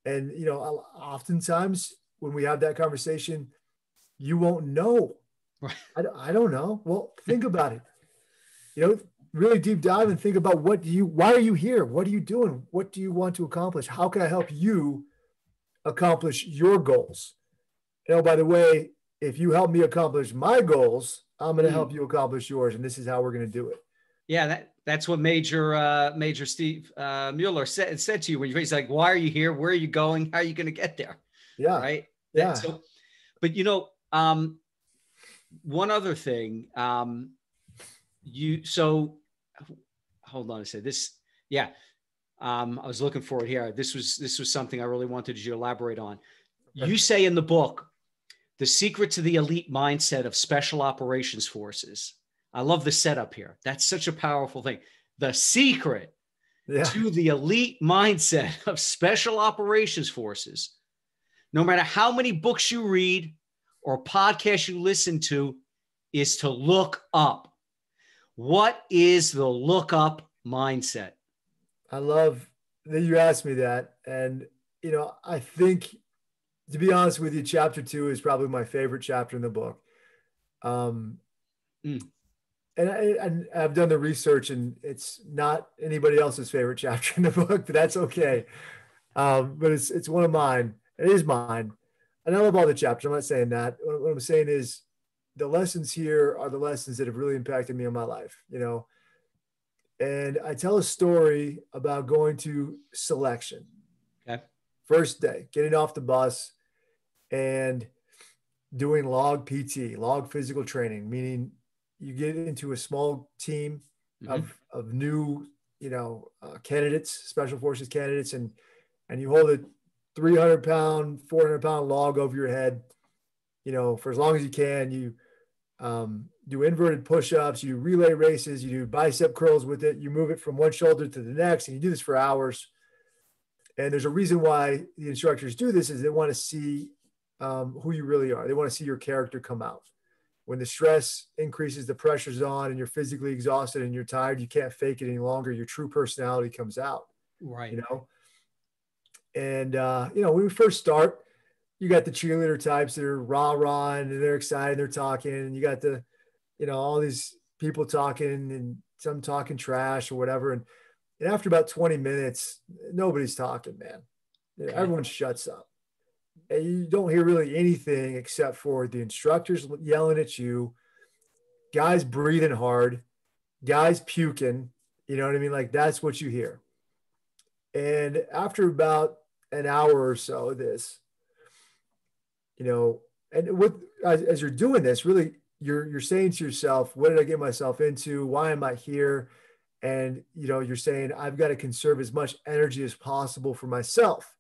And, you know, oftentimes when we have that conversation, you won't know. Right. I, I don't know. Well, think about it. You know, really deep dive and think about what do you why are you here what are you doing what do you want to accomplish how can i help you accomplish your goals you know by the way if you help me accomplish my goals i'm going to mm. help you accomplish yours and this is how we're going to do it yeah that that's what major uh major steve uh mueller said said to you when you he's like why are you here where are you going how are you going to get there yeah right yeah so but you know um one other thing um you so hold on a second. This, yeah, um, I was looking for it here. This was this was something I really wanted you to elaborate on. You say in the book, the secret to the elite mindset of special operations forces. I love the setup here. That's such a powerful thing. The secret yeah. to the elite mindset of special operations forces, no matter how many books you read or podcasts you listen to, is to look up. What is the look up mindset? I love that you asked me that. And, you know, I think, to be honest with you, chapter two is probably my favorite chapter in the book. Um, mm. And I, have done the research, and it's not anybody else's favorite chapter in the book, but that's okay. Um, but it's it's one of mine. It is mine. And I love all the chapters. I'm not saying that. What, what I'm saying is the lessons here are the lessons that have really impacted me in my life, you know. And I tell a story about going to selection. Okay. First day, getting off the bus and doing log PT, log physical training, meaning you get into a small team mm-hmm. of, of new, you know, uh, candidates, special forces candidates, and and you hold a 300 pound, 400 pound log over your head, you know, for as long as you can. You um, do inverted push-ups, you do relay races, you do bicep curls with it, you move it from one shoulder to the next, and you do this for hours. And there's a reason why the instructors do this is they want to see um, who you really are. They want to see your character come out. When the stress increases, the pressure's on, and you're physically exhausted and you're tired, you can't fake it any longer. Your true personality comes out. Right. You know. And uh, you know, when we first start, you got the cheerleader types that are rah rah and they're excited, they're talking, and you got the, you know, all these people talking and some talking trash or whatever. And, and after about 20 minutes, nobody's talking, man. Okay. Everyone shuts up. And you don't hear really anything except for the instructors yelling at you, guys breathing hard, guys puking. You know what I mean? Like that's what you hear. And after about an hour or so of this, you know, and what as, as, you're doing this, really, you're you're saying to yourself, what did I get myself into? Why am I here? And you know, you're saying I've got to conserve as much energy as possible for myself.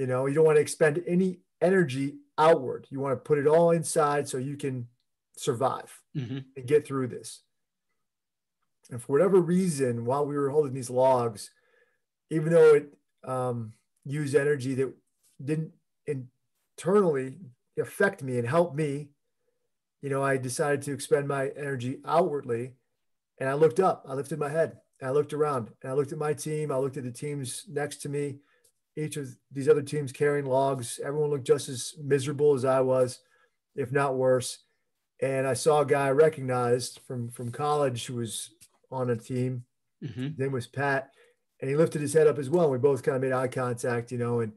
You know, you don't want to expend any energy outward. You want to put it all inside so you can survive mm-hmm. and get through this. And for whatever reason, while we were holding these logs, even though it um, used energy that didn't internally affect me and help me, you know, I decided to expend my energy outwardly. And I looked up, I lifted my head, I looked around, and I looked at my team. I looked at the teams next to me, each of these other teams carrying logs. Everyone looked just as miserable as I was, if not worse. And I saw a guy I recognized from from college who was on a team. Mm-hmm. His name was Pat, and he lifted his head up as well. We both kind of made eye contact, you know, and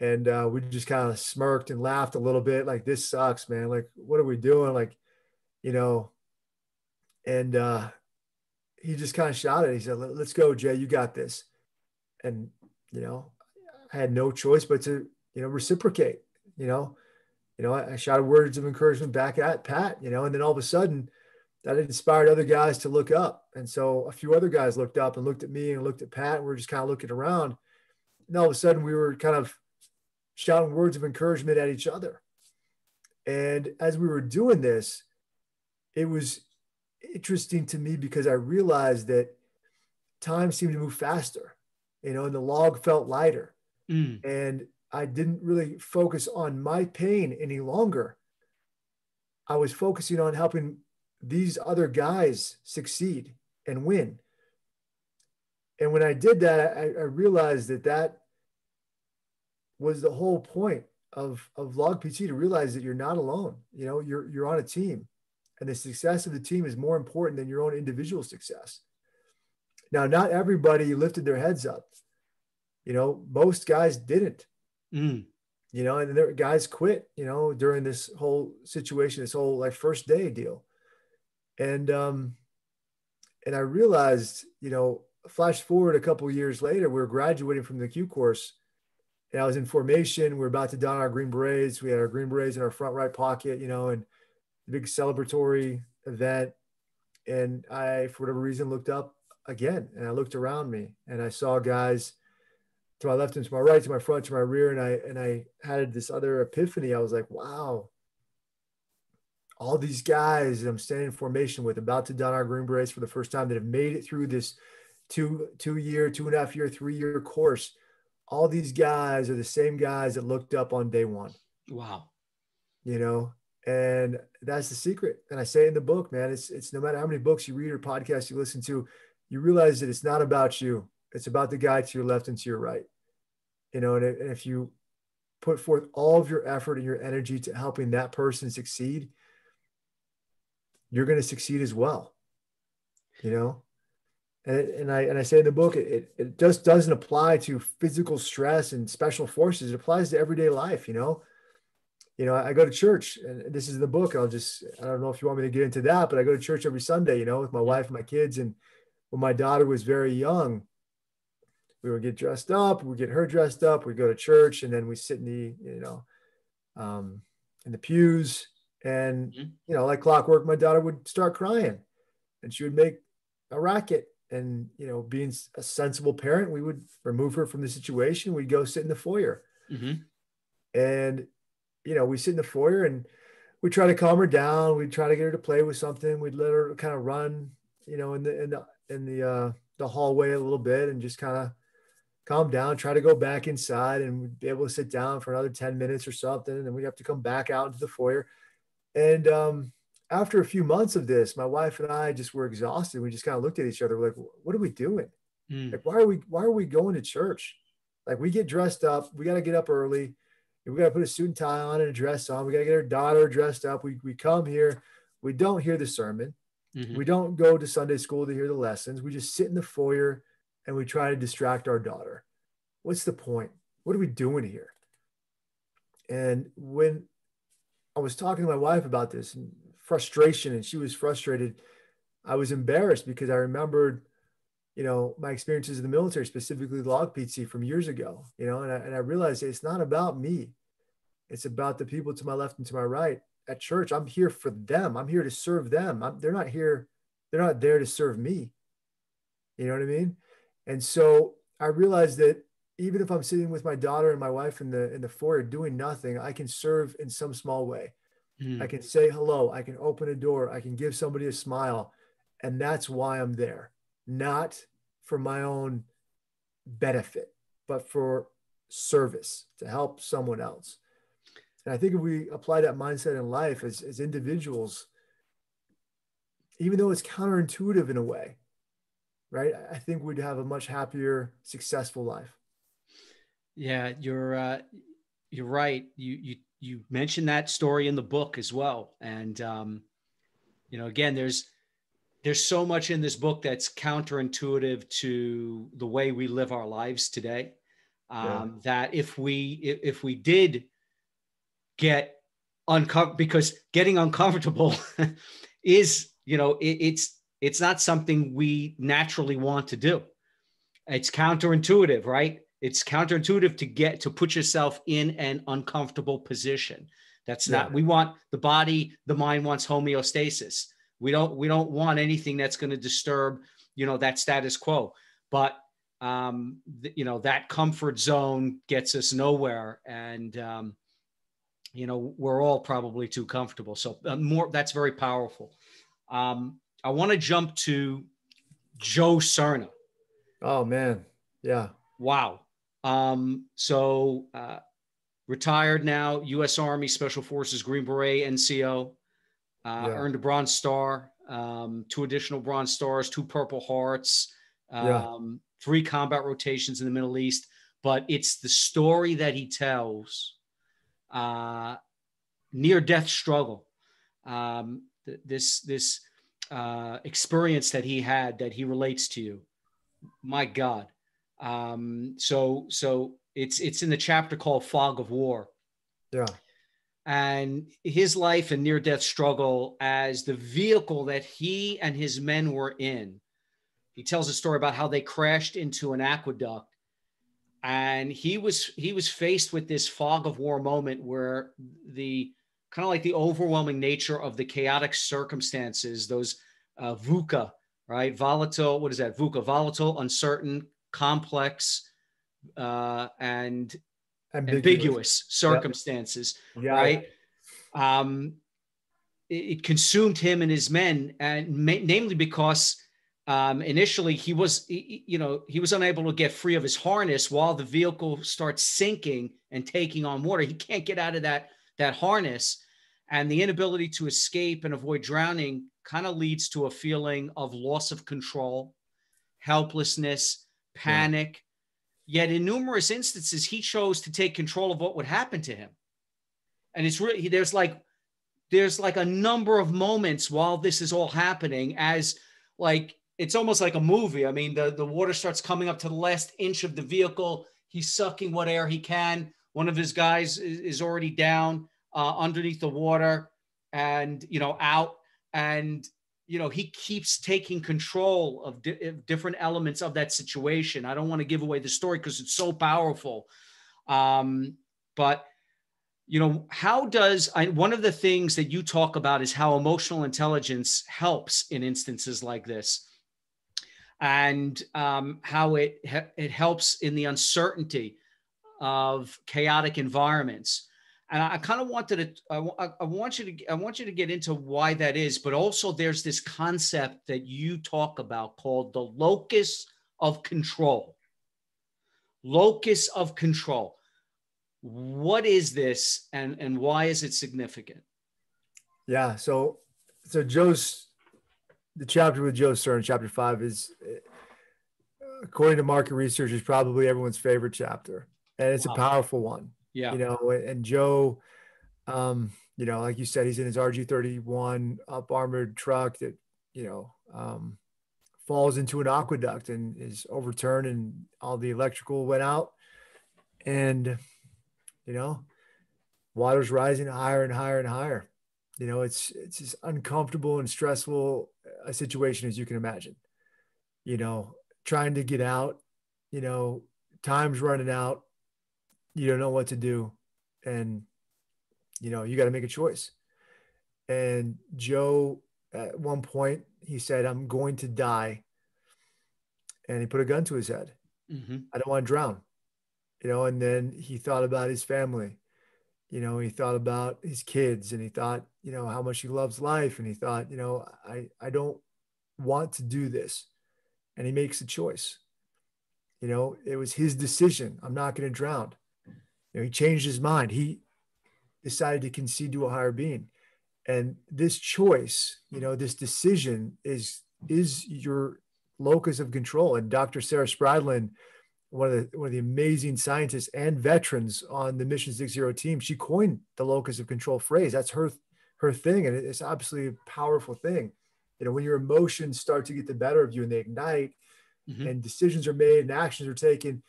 and uh, we just kind of smirked and laughed a little bit, like this sucks, man. Like, what are we doing? Like, you know, and uh, he just kind of shouted. He said, "Let's go, Jay. You got this." And you know, had no choice but to you know reciprocate. You know, you know, I, I shouted words of encouragement back at Pat. You know, and then all of a sudden, that inspired other guys to look up. And so a few other guys looked up and looked at me and looked at Pat. And we are just kind of looking around. And all of a sudden, we were kind of shouting words of encouragement at each other. And as we were doing this, it was interesting to me because I realized that time seemed to move faster, you know, and the log felt lighter. Mm. And I didn't really focus on my pain any longer. I was focusing on helping these other guys succeed and win. And when I did that, I, I realized that that was the whole point of, of log PT to realize that you're not alone. You know, you're, you're on a team and the success of the team is more important than your own individual success. Now, not everybody lifted their heads up. You know, most guys didn't. Mm. You know, and there were guys quit. You know, during this whole situation, this whole like first day deal, and um, and I realized, you know, flash forward a couple years later, we were graduating from the Q course, and I was in formation. We are about to don our green berets. We had our green berets in our front right pocket, you know, and big celebratory event. And I, for whatever reason, looked up again and I looked around me and I saw guys to my left and to my right, to my front, to my rear. And I, and I had this other epiphany. I was like, wow, all these guys that I'm standing in formation with, about to don our green berets for the first time that have made it through this two, two year, two and a half year, three year course. All these guys are the same guys that looked up on day one. Wow. You know, and that's the secret. And I say in the book, man, it's it's no matter how many books you read or podcasts you listen to, you realize that it's not about you. It's about the guy to your left and to your right. You know, and, if you put forth all of your effort and your energy to helping that person succeed, you're going to succeed as well. You know, and, and I and I say in the book, it, it just doesn't apply to physical stress and special forces. It applies to everyday life. You know, you know, I go to church and this is in the book. I'll just, I don't know if you want me to get into that, but I go to church every Sunday, you know, with my wife and my kids. And when my daughter was very young, we would get dressed up, we'd get her dressed up, we'd go to church and then we sit in the, you know, um, in the pews and, mm-hmm. you know, like clockwork, my daughter would start crying and she would make a racket and, you know, being a sensible parent, we would remove her from the situation. We'd go sit in the foyer. Mm-hmm. And you know, we sit in the foyer and we try to calm her down. We'd try to get her to play with something. We'd let her kind of run, you know, in the in the in the uh, the hallway a little bit and just kind of calm down. Try to go back inside and be able to sit down for another ten minutes or something, and then we have to come back out into the foyer. And um, after a few months of this, my wife and I just were exhausted. We just kind of looked at each other, we're like, "What are we doing? Mm. Like, why are we why are we going to church? Like, we get dressed up. We got to get up early." we got to put a suit and tie on and a dress on. We got to get our daughter dressed up. We, we come here. We don't hear the sermon. Mm-hmm. We don't go to Sunday school to hear the lessons. We just sit in the foyer and we try to distract our daughter. What's the point? What are we doing here? And when I was talking to my wife about this and frustration, and she was frustrated, I was embarrassed because I remembered you know, my experiences in the military, specifically log PT from years ago, you know, and I, and I realized it's not about me. It's about the people to my left and to my right at church. I'm here for them. I'm here to serve them. I'm, they're not here. They're not there to serve me. You know what I mean? And so I realized that even if I'm sitting with my daughter and my wife in the, in the foyer doing nothing, I can serve in some small way. Mm. I can say hello. I can open a door. I can give somebody a smile. And that's why I'm there not for my own benefit, but for service to help someone else. And I think if we apply that mindset in life as, as individuals, even though it's counterintuitive in a way, right? I think we'd have a much happier, successful life. Yeah, you're uh, you're right. You you you mentioned that story in the book as well, and um, you know, again, there's there's so much in this book that's counterintuitive to the way we live our lives today. Um, yeah. That if we if we did get uncomfortable, because getting uncomfortable is you know it, it's it's not something we naturally want to do. It's counterintuitive, right? It's counterintuitive to get to put yourself in an uncomfortable position. That's not we want the body, the mind wants homeostasis. We don't we don't want anything that's going to disturb, you know, that status quo. But um, th- you know, that comfort zone gets us nowhere and um, you know, we're all probably too comfortable. So uh, more that's very powerful. Um, I want to jump to Joe Serna. Oh man. Yeah. Wow. Um, so uh, retired now, U.S. Army Special Forces Green Beret NCO, uh, yeah. earned a Bronze Star, um, two additional Bronze Stars, two Purple Hearts, um, yeah. three combat rotations in the Middle East. But it's the story that he tells, uh, near death struggle, um, th- this this uh, experience that he had that he relates to you. My God. Um, so so it's it's in the chapter called Fog of War. Yeah. And his life and near death struggle as the vehicle that he and his men were in. He tells a story about how they crashed into an aqueduct and he was he was faced with this fog of war moment where the kind of like the overwhelming nature of the chaotic circumstances those uh, VUCA, right? Volatile, what is that? VUCA, volatile, uncertain, complex, uh, and ambiguous, ambiguous circumstances, yep. yeah. right? Um, it, it, consumed him and his men, and ma- namely because um, initially he was, he, you know, he was unable to get free of his harness while the vehicle starts sinking and taking on water. He can't get out of that that harness, and the inability to escape and avoid drowning kind of leads to a feeling of loss of control, helplessness, panic, Yet in numerous instances, he chose to take control of what would happen to him. And it's really, there's like, there's like a number of moments while this is all happening as like, it's almost like a movie. I mean, the, the water starts coming up to the last inch of the vehicle. He's sucking what air he can. One of his guys is, already down uh, underneath the water and, you know, out. And you know he keeps taking control of di- different elements of that situation. I don't want to give away the story because it's so powerful. Um, but you know how does I, one of the things that you talk about is how emotional intelligence helps in instances like this. And um, how it it helps in the uncertainty of chaotic environments and I, kind of wanted to I, I want you to I want you to get into why that is, but also there's this concept that you talk about called the locus of control. Locus of control. What is this, and and why is it significant? Yeah. So so Joe's the chapter with Joe Serna, chapter five, is according to market research, is probably everyone's favorite chapter, and it's wow. a powerful one. Yeah. You know, and Joe, um, you know, like you said, he's in his RG31 up armored truck that, you know, um, falls into an aqueduct and is overturned and all the electrical went out. And, you know, water's rising higher and higher and higher. You know, it's it's as uncomfortable and stressful a situation as you can imagine. You know, trying to get out, you know, time's running out, you don't know what to do. And you know you got to make a choice. And joe at one point he said i'm going to die. And he put a gun to his head. Mm-hmm. i don't want to drown. You know and then he thought about his family. You know he thought about his kids and he thought you know how much he loves life and he thought you know i i don't want to do this. And he makes a choice. You know it was his decision. I'm not going to drown you know, he changed his mind. He decided to concede to a higher being. And this choice, you know, this decision is is your locus of control. And Dr. Sarah Spradlin, one of the one of the amazing scientists and veterans on the Mission Six Zero team, she coined the locus of control phrase. That's her her thing, and it's absolutely a powerful thing. You know, when your emotions start to get the better of you and they ignite, mm-hmm. and decisions are made and actions are taken,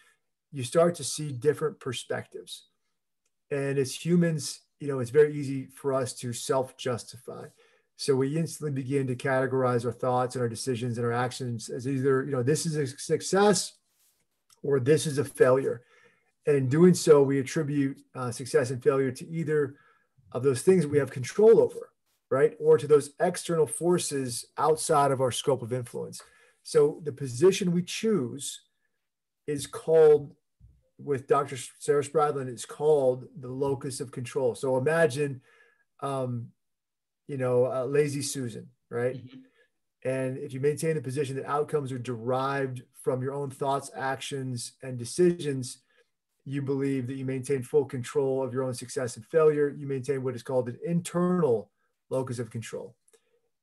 you start to see different perspectives. And as humans, you know, it's very easy for us to self justify. So we instantly begin to categorize our thoughts and our decisions and our actions as either, you know, this is a success or this is a failure. And in doing so, we attribute uh, success and failure to either of those things we have control over, right? Or to those external forces outside of our scope of influence. So the position we choose is called, with Dr. Sarah Spradlin, it's called the locus of control. So imagine, um, you know, uh, lazy Susan, right? Mm-hmm. And if you maintain the position that outcomes are derived from your own thoughts, actions, and decisions, you believe that you maintain full control of your own success and failure. You maintain what is called an internal locus of control.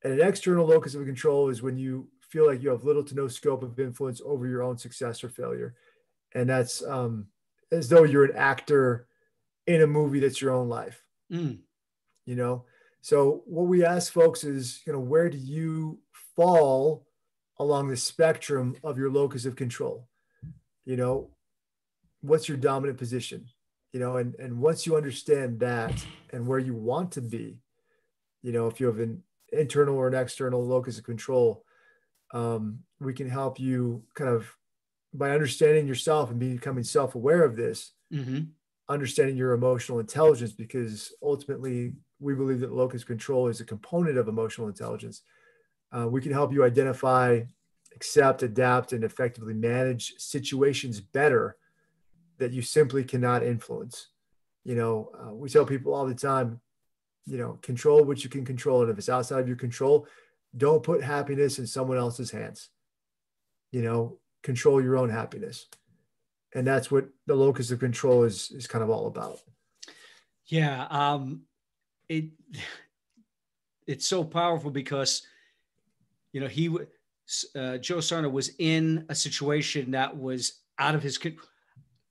And an external locus of control is when you feel like you have little to no scope of influence over your own success or failure. And that's um, as though you're an actor in a movie that's your own life. Mm. You know, so what we ask folks is, you know, where do you fall along the spectrum of your locus of control? You know, what's your dominant position? You know, and and once you understand that and where you want to be, you know, if you have an internal or an external locus of control, um, we can help you kind of by understanding yourself and becoming self-aware of this mm-hmm. understanding your emotional intelligence because ultimately we believe that locus control is a component of emotional intelligence. Uh, we can help you identify accept adapt and effectively manage situations better that you simply cannot influence. You know uh, we tell people all the time you know control what you can control and if it's outside of your control don't put happiness in someone else's hands. You know control your own happiness. And that's what the locus of control is is kind of all about. Yeah um it it's so powerful because you know he uh, joe Serna was in a situation that was out of his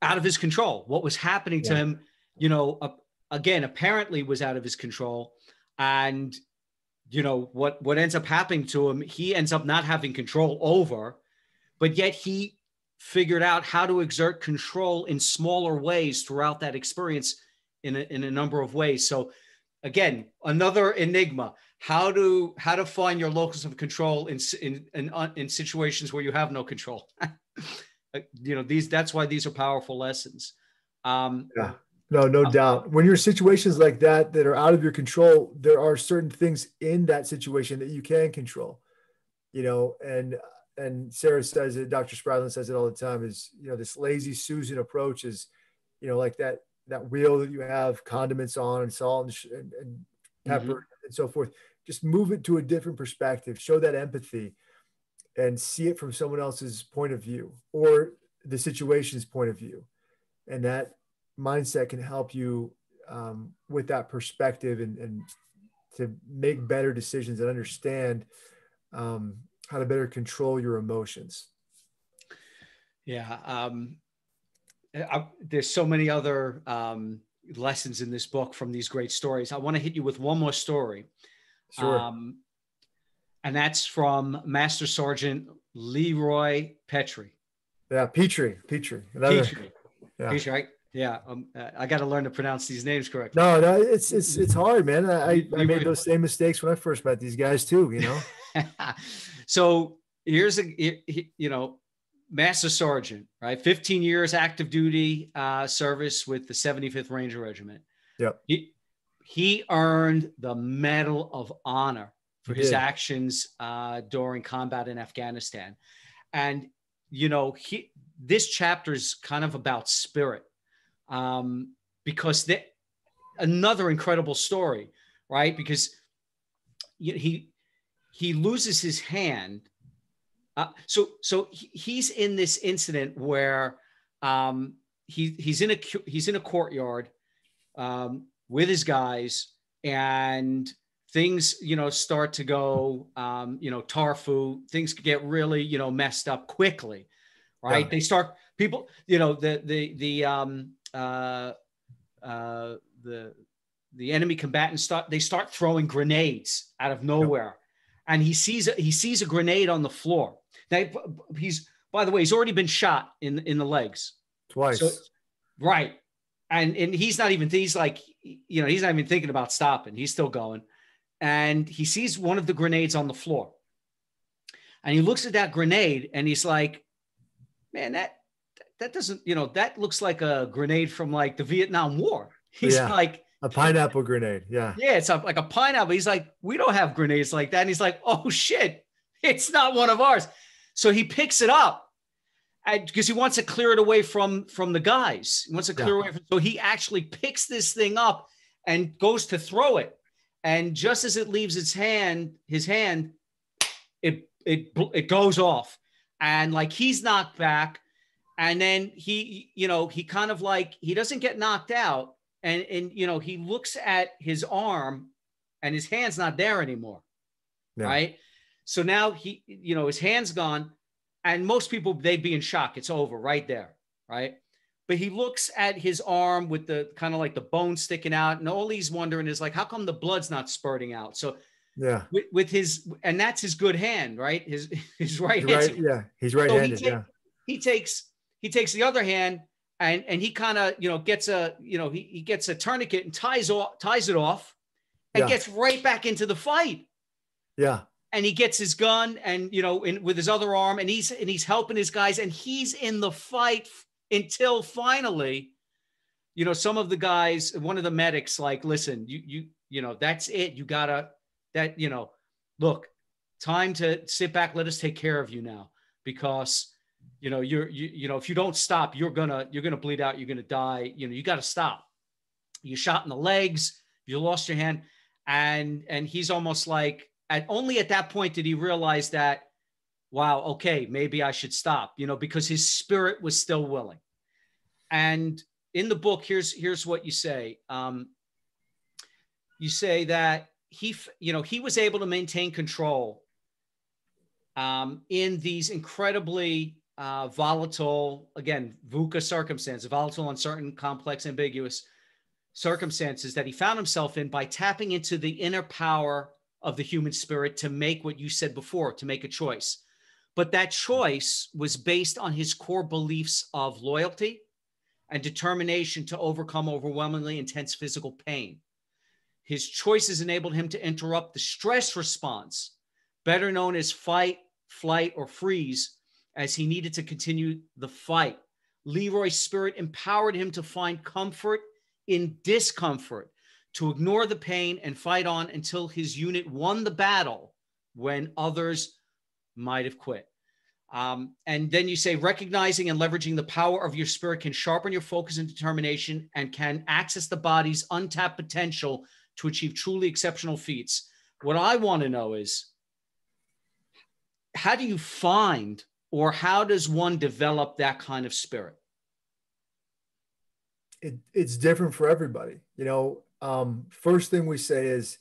out of his control. What was happening yeah. to him you know uh, again apparently was out of his control. And you know what what ends up happening to him he ends up not having control over but yet he figured out how to exert control in smaller ways throughout that experience in a, in a number of ways so again another enigma how to how to find your locus of control in in in, uh, in situations where you have no control you know these that's why these are powerful lessons um yeah no, no um, doubt. When you're in situations like that that are out of your control, there are certain things in that situation that you can control. You know, and and Sarah says it, Dr. Spradlin says it all the time is, you know, this lazy Susan approach is, you know, like that that wheel that you have condiments on and salt and, and, and pepper mm-hmm. and so forth. Just move it to a different perspective, show that empathy and see it from someone else's point of view or the situation's point of view. And that mindset can help you um, with that perspective and, and, to make better decisions and understand um, how to better control your emotions. Yeah. Um, I, there's so many other um, lessons in this book from these great stories. I want to hit you with one more story. Sure. Um, and that's from Master Sergeant Leroy Petry. Yeah, Petry, Petry. Another, Petry. Yeah. Petry, right? Yeah, um, I got to learn to pronounce these names correctly. No, no, it's it's it's hard, man. I, I made those same mistakes when I first met these guys too. You know. so here's a you know master sergeant, right? 15 years active duty uh, service with the 75th Ranger Regiment. Yep. He, he earned the Medal of Honor for his actions uh, during combat in Afghanistan, and you know he this chapter is kind of about spirit um, because they, another incredible story, right? Because he he loses his hand. Uh, so so he's in this incident where um, he he's in a he's in a courtyard um, with his guys and things you know start to go um, you know tarfu things get really you know messed up quickly right yeah. they start people you know the the the um uh, uh, the the enemy combatants start they start throwing grenades out of nowhere, and he sees a, he sees a grenade on the floor. Now he's by the way he's already been shot in in the legs. twice. So, right. And and he's not even he's like, you know, he's not even thinking about stopping. He's still going. And he sees one of the grenades on the floor. And he looks at that grenade and he's like, man, that that doesn't, you know, that looks like a grenade from like the Vietnam War. He's yeah. like a pineapple grenade. Yeah. Yeah, it's a, like a pineapple. He's like, we don't have grenades like that. And he's like, oh shit, it's not one of ours. So he picks it up and because he wants to clear it away from from the guys. He wants to clear yeah. away from. So he actually picks this thing up and goes to throw it, and just as it leaves its hand, his hand, it it it goes off, and like he's knocked back, and then he you know he kind of like he doesn't get knocked out, and and you know he looks at his arm, and his hand's not there anymore, yeah. right? So now he you know his hand's gone and most people they'd be in shock. It's over right there, right? But he looks at his arm with the kind of like the bone sticking out, and all he's wondering is like, how come the blood's not spurting out? So yeah, with, with his and that's his good hand, right? His his right hand. Right, yeah, he's right-handed. So he, take, yeah, he takes he takes the other hand and and he kind of you know gets a you know he, he gets a tourniquet and ties off ties it off and yeah. gets right back into the fight. Yeah and he gets his gun and you know in, with his other arm and he's and he's helping his guys and he's in the fight until finally you know some of the guys one of the medics like listen you you you know that's it you gotta that you know look time to sit back let us take care of you now because you know you're you, you know if you don't stop you're gonna you're gonna bleed out you're gonna die. You know you got to stop. You shot in the legs you lost your hand and and he's almost like at only at that point did he realize that wow okay maybe i should stop you know because his spirit was still willing. And in the book here's here's what you say. Um, you say that he you know he was able to maintain control um, in these incredibly uh, volatile again VUCA circumstances volatile uncertain complex ambiguous circumstances that he found himself in by tapping into the inner power of the human spirit to make what you said before, to make a choice. But that choice was based on his core beliefs of loyalty and determination to overcome overwhelmingly intense physical pain. His choices enabled him to interrupt the stress response, better known as fight, flight, or freeze, as he needed to continue the fight. Leroy's spirit empowered him to find comfort in discomfort to ignore the pain and fight on until his unit won the battle when others might have quit. Um, and then you say recognizing and leveraging the power of your spirit can sharpen your focus and determination and can access the body's untapped potential to achieve truly exceptional feats. What I want to know is how do you find or how does one develop that kind of spirit? It, it's different for everybody. You know, um, first thing we say is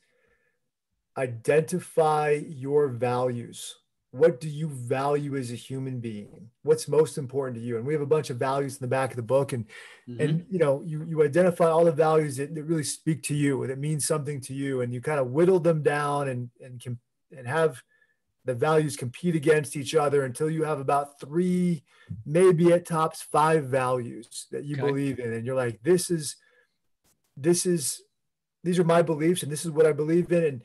identify your values. What do you value as a human being? What's most important to you? And we have a bunch of values in the back of the book, and mm-hmm. and you know you you identify all the values that, that really speak to you, that mean something to you, and you kind of whittle them down and and can and have the values compete against each other until you have about three, maybe at tops five values that you okay. believe in, and you're like, this is this is these are my beliefs and this is what I believe in and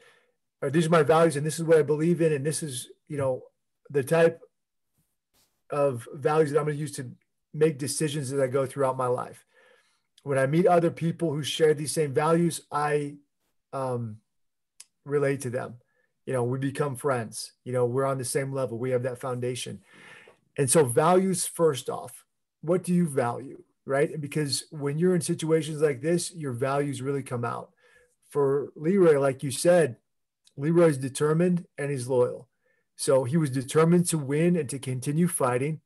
or these are my values and this is what I believe in and this is you know the type of values that I'm going to use to make decisions as I go throughout my life. When I meet other people who share these same values, I um, relate to them. You know, we become friends. You know, we're on the same level. We have that foundation. And so, values first off, what do you value? Right. Because when you're in situations like this, your values really come out for Leroy, like you said, Leroy's determined and he's loyal. So he was determined to win and to continue fighting.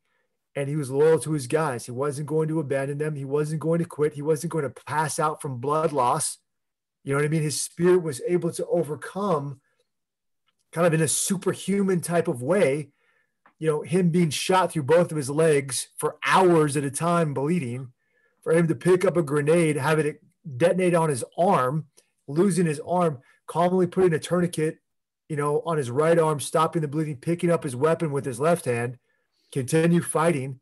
And he was loyal to his guys. He wasn't going to abandon them. He wasn't going to quit. He wasn't going to pass out from blood loss. You know what I mean? His spirit was able to overcome kind of in a superhuman type of way, you know, him being shot through both of his legs for hours at a time, bleeding, for him to pick up a grenade, have it detonate on his arm, losing his arm, calmly putting a tourniquet, you know, on his right arm, stopping the bleeding, picking up his weapon with his left hand, continue fighting,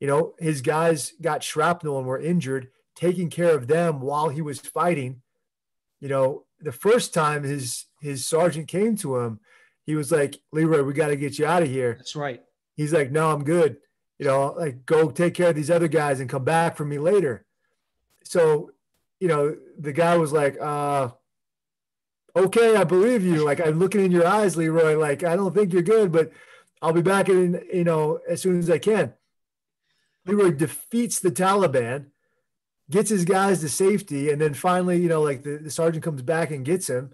You know, his guys got shrapnel and were injured, taking care of them while he was fighting. You know, the first time his his sergeant came to him, he was like, Leroy, we got to get you out of here. That's right. He's like, No, I'm good. You know, like go take care of these other guys and come back for me later. So, you know, the guy was like, uh, okay, I believe you. Like I'm looking in your eyes, Leroy. Like I don't think you're good, but I'll be back in, you know, as soon as I can. Leroy defeats the Taliban, gets his guys to safety, and then finally, you know, like the, the sergeant comes back and gets him,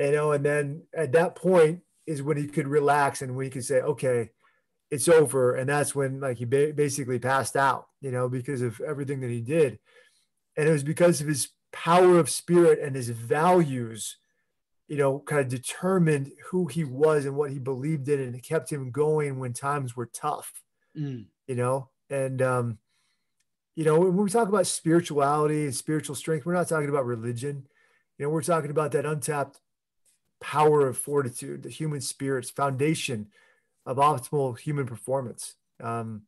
you know, and then at that point is when he could relax and when he could say, okay, it's over. And that's when like he ba- basically passed out, you know, because of everything that he did. And it was because of his power of spirit and his values you know, kind of determined who he was and what he believed in, and it kept him going when times were tough. Mm. You know, and um, you know, when we talk about spirituality and spiritual strength, we're not talking about religion. You know, we're talking about that untapped power of fortitude, the human spirit's foundation of optimal human performance. Um,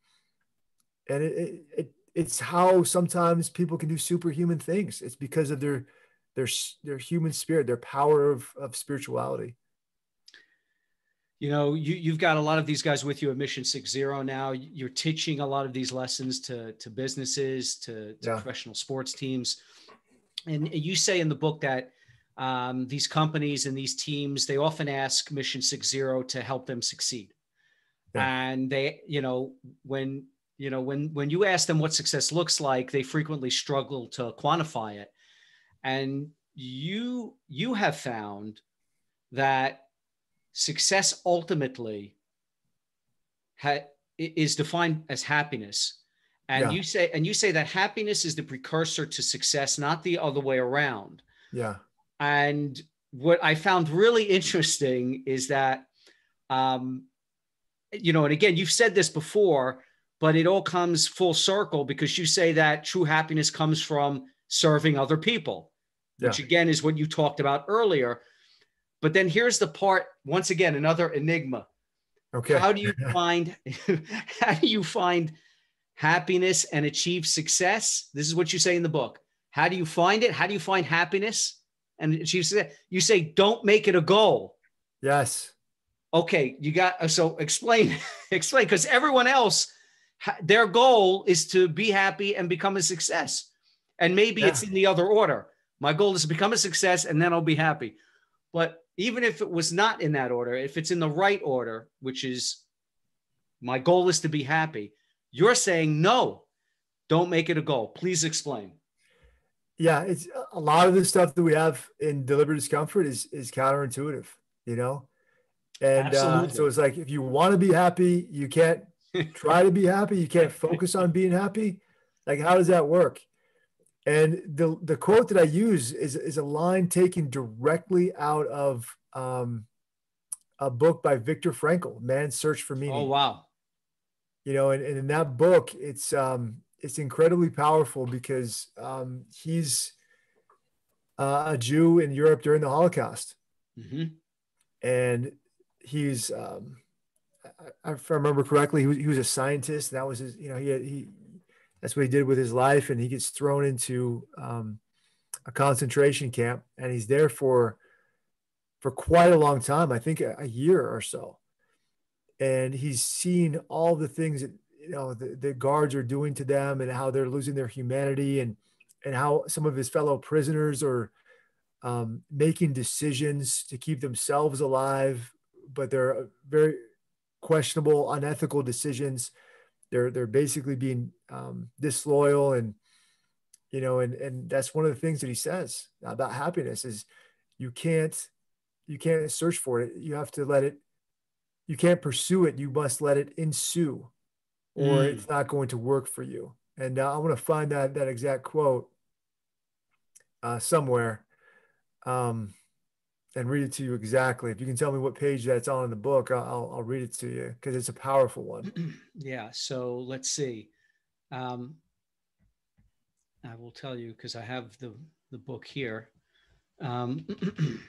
and it, it, it it's how sometimes people can do superhuman things. It's because of their their their human spirit, their power of of spirituality. You know, you you've got a lot of these guys with you at Mission Six Zero now. You're teaching a lot of these lessons to to businesses, to, to yeah. professional sports teams, and you say in the book that um, these companies and these teams they often ask Mission Six Zero to help them succeed, yeah. and they you know when you know when when you ask them what success looks like, they frequently struggle to quantify it. And you you have found that success ultimately ha- is defined as happiness. And yeah. you say and you say that happiness is the precursor to success not the other way around. Yeah and what i found really interesting is that um you know and again you've said this before but it all comes full circle because you say that true happiness comes from serving other people yeah. which again is what you talked about earlier. But then here's the part, once again, another enigma. Okay. How do you find how do you find happiness and achieve success? This is what you say in the book. How do you find it? How do you find happiness and she said, You say don't make it a goal. Yes. Okay, you got uh, so explain explain because everyone else their goal is to be happy and become a success. And maybe yeah. it's in the other order. My goal is to become a success and then I'll be happy. But even if it was not in that order, if it's in the right order, which is my goal is to be happy, you're saying no, don't make it a goal. Please explain. Yeah, it's a lot of the stuff that we have in deliberate discomfort is is counterintuitive, you know. And uh, so it's like if you want to be happy, you can't try to be happy. You can't focus on being happy. Like, how does that work? And the the quote that I use is is a line taken directly out of um, a book by Viktor Frankl, Man's Search for Meaning. Oh wow! You know, and, and in that book, it's um, it's incredibly powerful because um, he's uh, a Jew in Europe during the Holocaust, mm-hmm. and he's um, I, if I remember correctly, he was, he was a scientist. That was his, you know, he had, he that's what he did with his life. And he gets thrown into um, a concentration camp, and he's there for for quite a long time. I think a, a year or so. And he's seen all the things that you know the, the guards are doing to them, and how they're losing their humanity, and and how some of his fellow prisoners are um, making decisions to keep themselves alive, but they're very questionable, unethical decisions. They're they're basically being um, disloyal and you know and and that's one of the things that he says about happiness is you can't you can't search for it. You have to let it you can't pursue it. You must let it ensue or mm. it's not going to work for you and uh, i want to find that that exact quote uh, somewhere um, and read it to you exactly. If you can tell me what page that's on in the book, I'll, I'll read it to you because it's a powerful one. yeah. So let's see. Um, I will tell you because I have the, the book here. Um,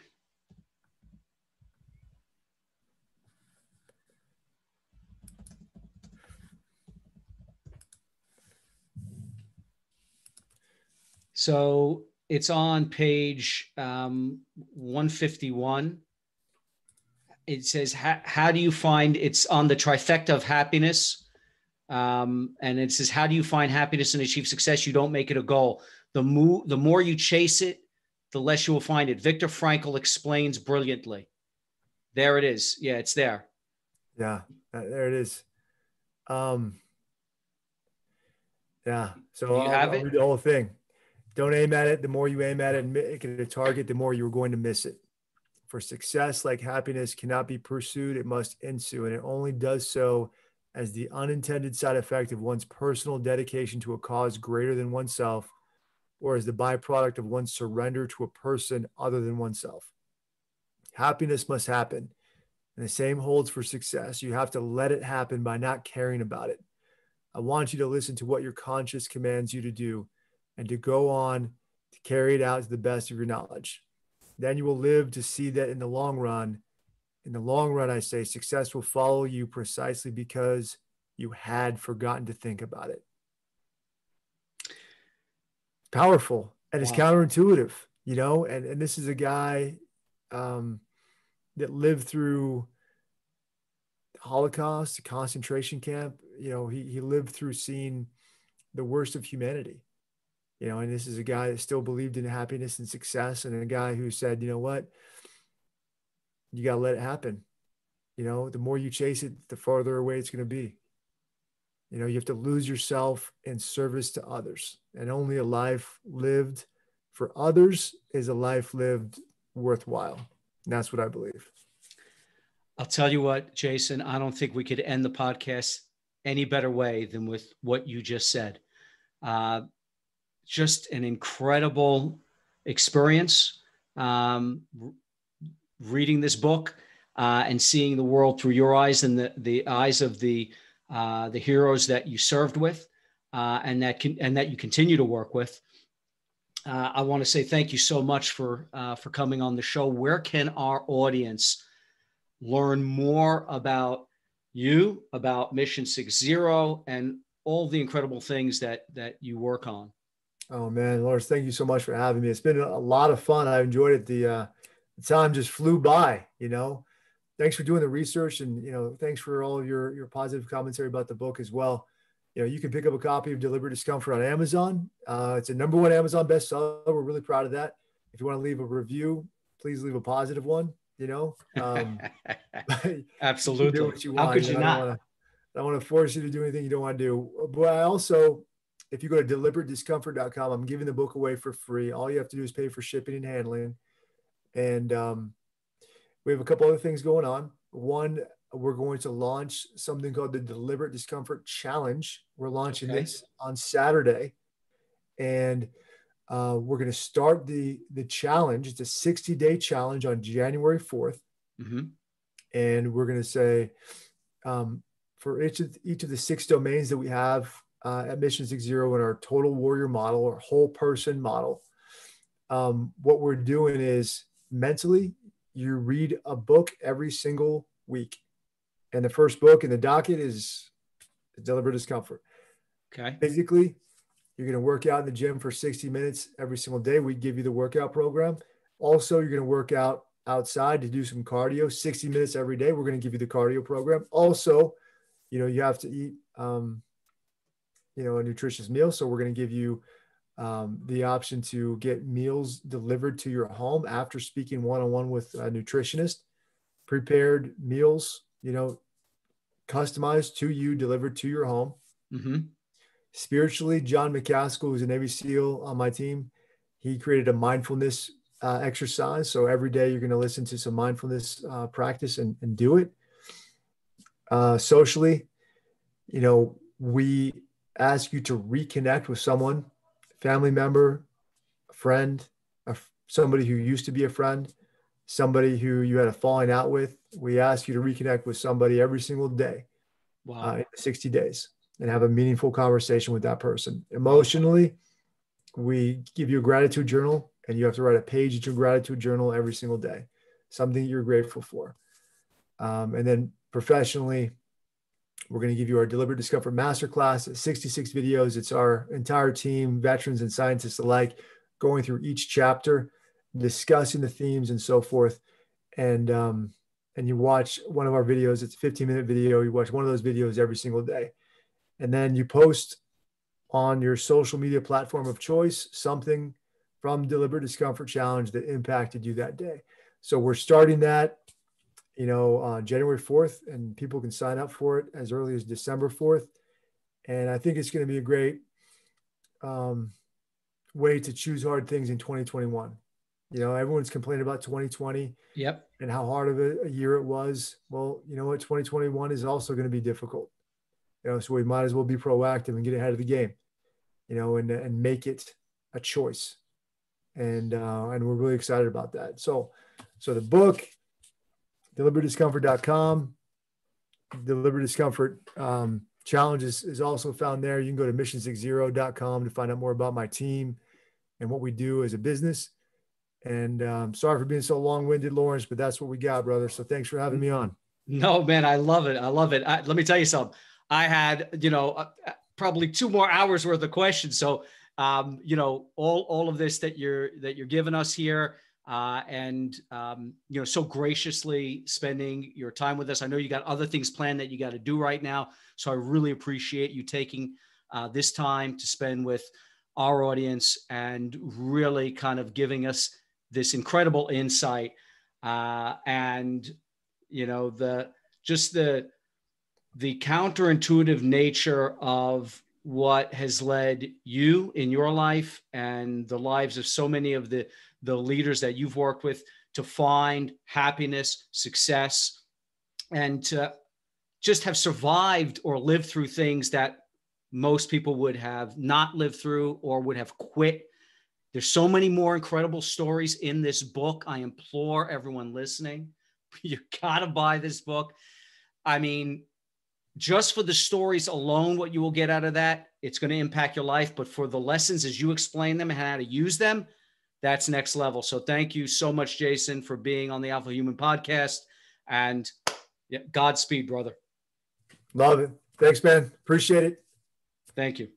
So it's on page um, 151. It says, How do you find it's on the trifecta of happiness? Um, and it says, How do you find happiness and achieve success? You don't make it a goal. The, mo- the more you chase it, the less you will find it. Viktor Frankl explains brilliantly. There it is. Yeah, it's there. Yeah, uh, there it is. Um, yeah. So you I'll, have I'll it? read the whole thing. Don't aim at it. The more you aim at it and make it a target, the more you're going to miss it. For success, like happiness, cannot be pursued, it must ensue. And it only does so as the unintended side effect of one's personal dedication to a cause greater than oneself, or as the byproduct of one's surrender to a person other than oneself. Happiness must happen. And the same holds for success. You have to let it happen by not caring about it. I want you to listen to what your conscience commands you to do and to go on to carry it out to the best of your knowledge. Then you will live to see that in the long run, in the long run, I say success will follow you precisely because you had forgotten to think about it. Powerful and it's counterintuitive, you know, and, and this is a guy um, that lived through the Holocaust, the concentration camp. You know, he, he lived through seeing the worst of humanity you know, and this is a guy that still believed in happiness and success, and a guy who said, you know what, you got to let it happen. You know, the more you chase it, the farther away it's going to be. You know, you have to lose yourself in service to others, and only a life lived for others is a life lived worthwhile. And that's what I believe. I'll tell you what, Jason, I don't think we could end the podcast any better way than with what you just said. Uh, just an incredible experience um, reading this book uh, and seeing the world through your eyes and the, the eyes of the uh, the heroes that you served with uh, and that can, and that you continue to work with. Uh, I want to say thank you so much for uh, for coming on the show. Where can our audience learn more about you, about Mission Six Zero, and all the incredible things that that you work on? Oh man, Lars, thank you so much for having me. It's been a lot of fun. I enjoyed it. The, uh, the time just flew by, you know. Thanks for doing the research and you know, thanks for all of your your positive commentary about the book as well. You know, you can pick up a copy of Deliberate Discomfort on Amazon. Uh, it's a number one Amazon bestseller. We're really proud of that. If you want to leave a review, please leave a positive one. You know, um, absolutely. You How could you, not? I don't, wanna, I don't want to force you to do anything you don't want to do. But I also if you go to deliberatediscomfort.com, I'm giving the book away for free. All you have to do is pay for shipping and handling. And um, we have a couple other things going on. One, we're going to launch something called the Deliberate Discomfort Challenge. We're launching okay. this on Saturday, and uh, we're going to start the the challenge. It's a 60 day challenge on January 4th, mm-hmm. and we're going to say um, for each of each of the six domains that we have uh, at Mission Six Zero in our total warrior model or whole person model. Um, what we're doing is mentally, you read a book every single week. And the first book in the docket is Deliberate Discomfort. Okay. Physically, you're going to work out in the gym for 60 minutes every single day. We give you the workout program. Also, you're going to work out outside to do some cardio 60 minutes every day. We're going to give you the cardio program. Also, you know, you have to eat um, you know a nutritious meal. So we're going to give you um, the option to get meals delivered to your home after speaking one-on-one with a nutritionist. Prepared meals you know customized to you delivered to your home. Mm-hmm. spiritually john mccaskill who's a navy seal on my team he created a mindfulness uh, exercise. So every day you're going to listen to some mindfulness uh, practice and, and do it. Uh, socially you know we ask you to reconnect with someone, family member, a friend, a, somebody who used to be a friend, somebody who you had a falling out with. We ask you to reconnect with somebody every single day wow. uh, in 60 days and have a meaningful conversation with that person. Emotionally, we give you a gratitude journal and you have to write a page in your gratitude journal every single day, something you're grateful for. Um, and then professionally, We're going to give you our deliberate discomfort masterclass, 66 videos. It's our entire team, veterans and scientists alike, going through each chapter, discussing the themes and so forth. And um, and you watch one of our videos. It's a 15 minute video. You watch one of those videos every single day, and then you post on your social media platform of choice something from Deliberate Discomfort Challenge that impacted you that day. So we're starting that you know, uh, January 4th, and people can sign up for it as early as December 4th. And I think it's going to be a great um, way to choose hard things in 2021. You know, everyone's complaining about 2020. Yep. And how hard of a, a year it was. Well, you know what? 2021 is also going to be difficult. You know, so we might as well be proactive and get ahead of the game. You know, and and make it a choice. And uh, and we're really excited about that. So, so the book deliberatediscomfort.com. Deliberate Discomfort um, is, is also found there. You can go to mission60.com to find out more about my team and what we do as a business. And um, sorry for being so long winded, Lawrence, but that's what we got, brother. So thanks for having me on. No, man, I love it. I love it. I, let me tell you something. I had, you know, uh probably two more hours worth of questions. So, um, you know, all all of this that you're that you're giving us here, uh, and um, you know so graciously spending your time with us. I know you got other things planned that you got to do right now, so I really appreciate you taking uh, this time to spend with our audience and really kind of giving us this incredible insight uh, and you know the just the the counterintuitive nature of what has led you in your life and the lives of so many of the the leaders that you've worked with to find happiness, success, and to just have survived or lived through things that most people would have not lived through or would have quit. There's so many more incredible stories in this book. I implore everyone listening, you got to buy this book. I mean, just for the stories alone, what you will get out of that, it's going to impact your life. But for the lessons as you explain them and how to use them, that's next level. So thank you so much, Jason, for being on the Alpha Human podcast. And yeah, Godspeed, brother. Love it. Thanks, man. Appreciate it. Thank you.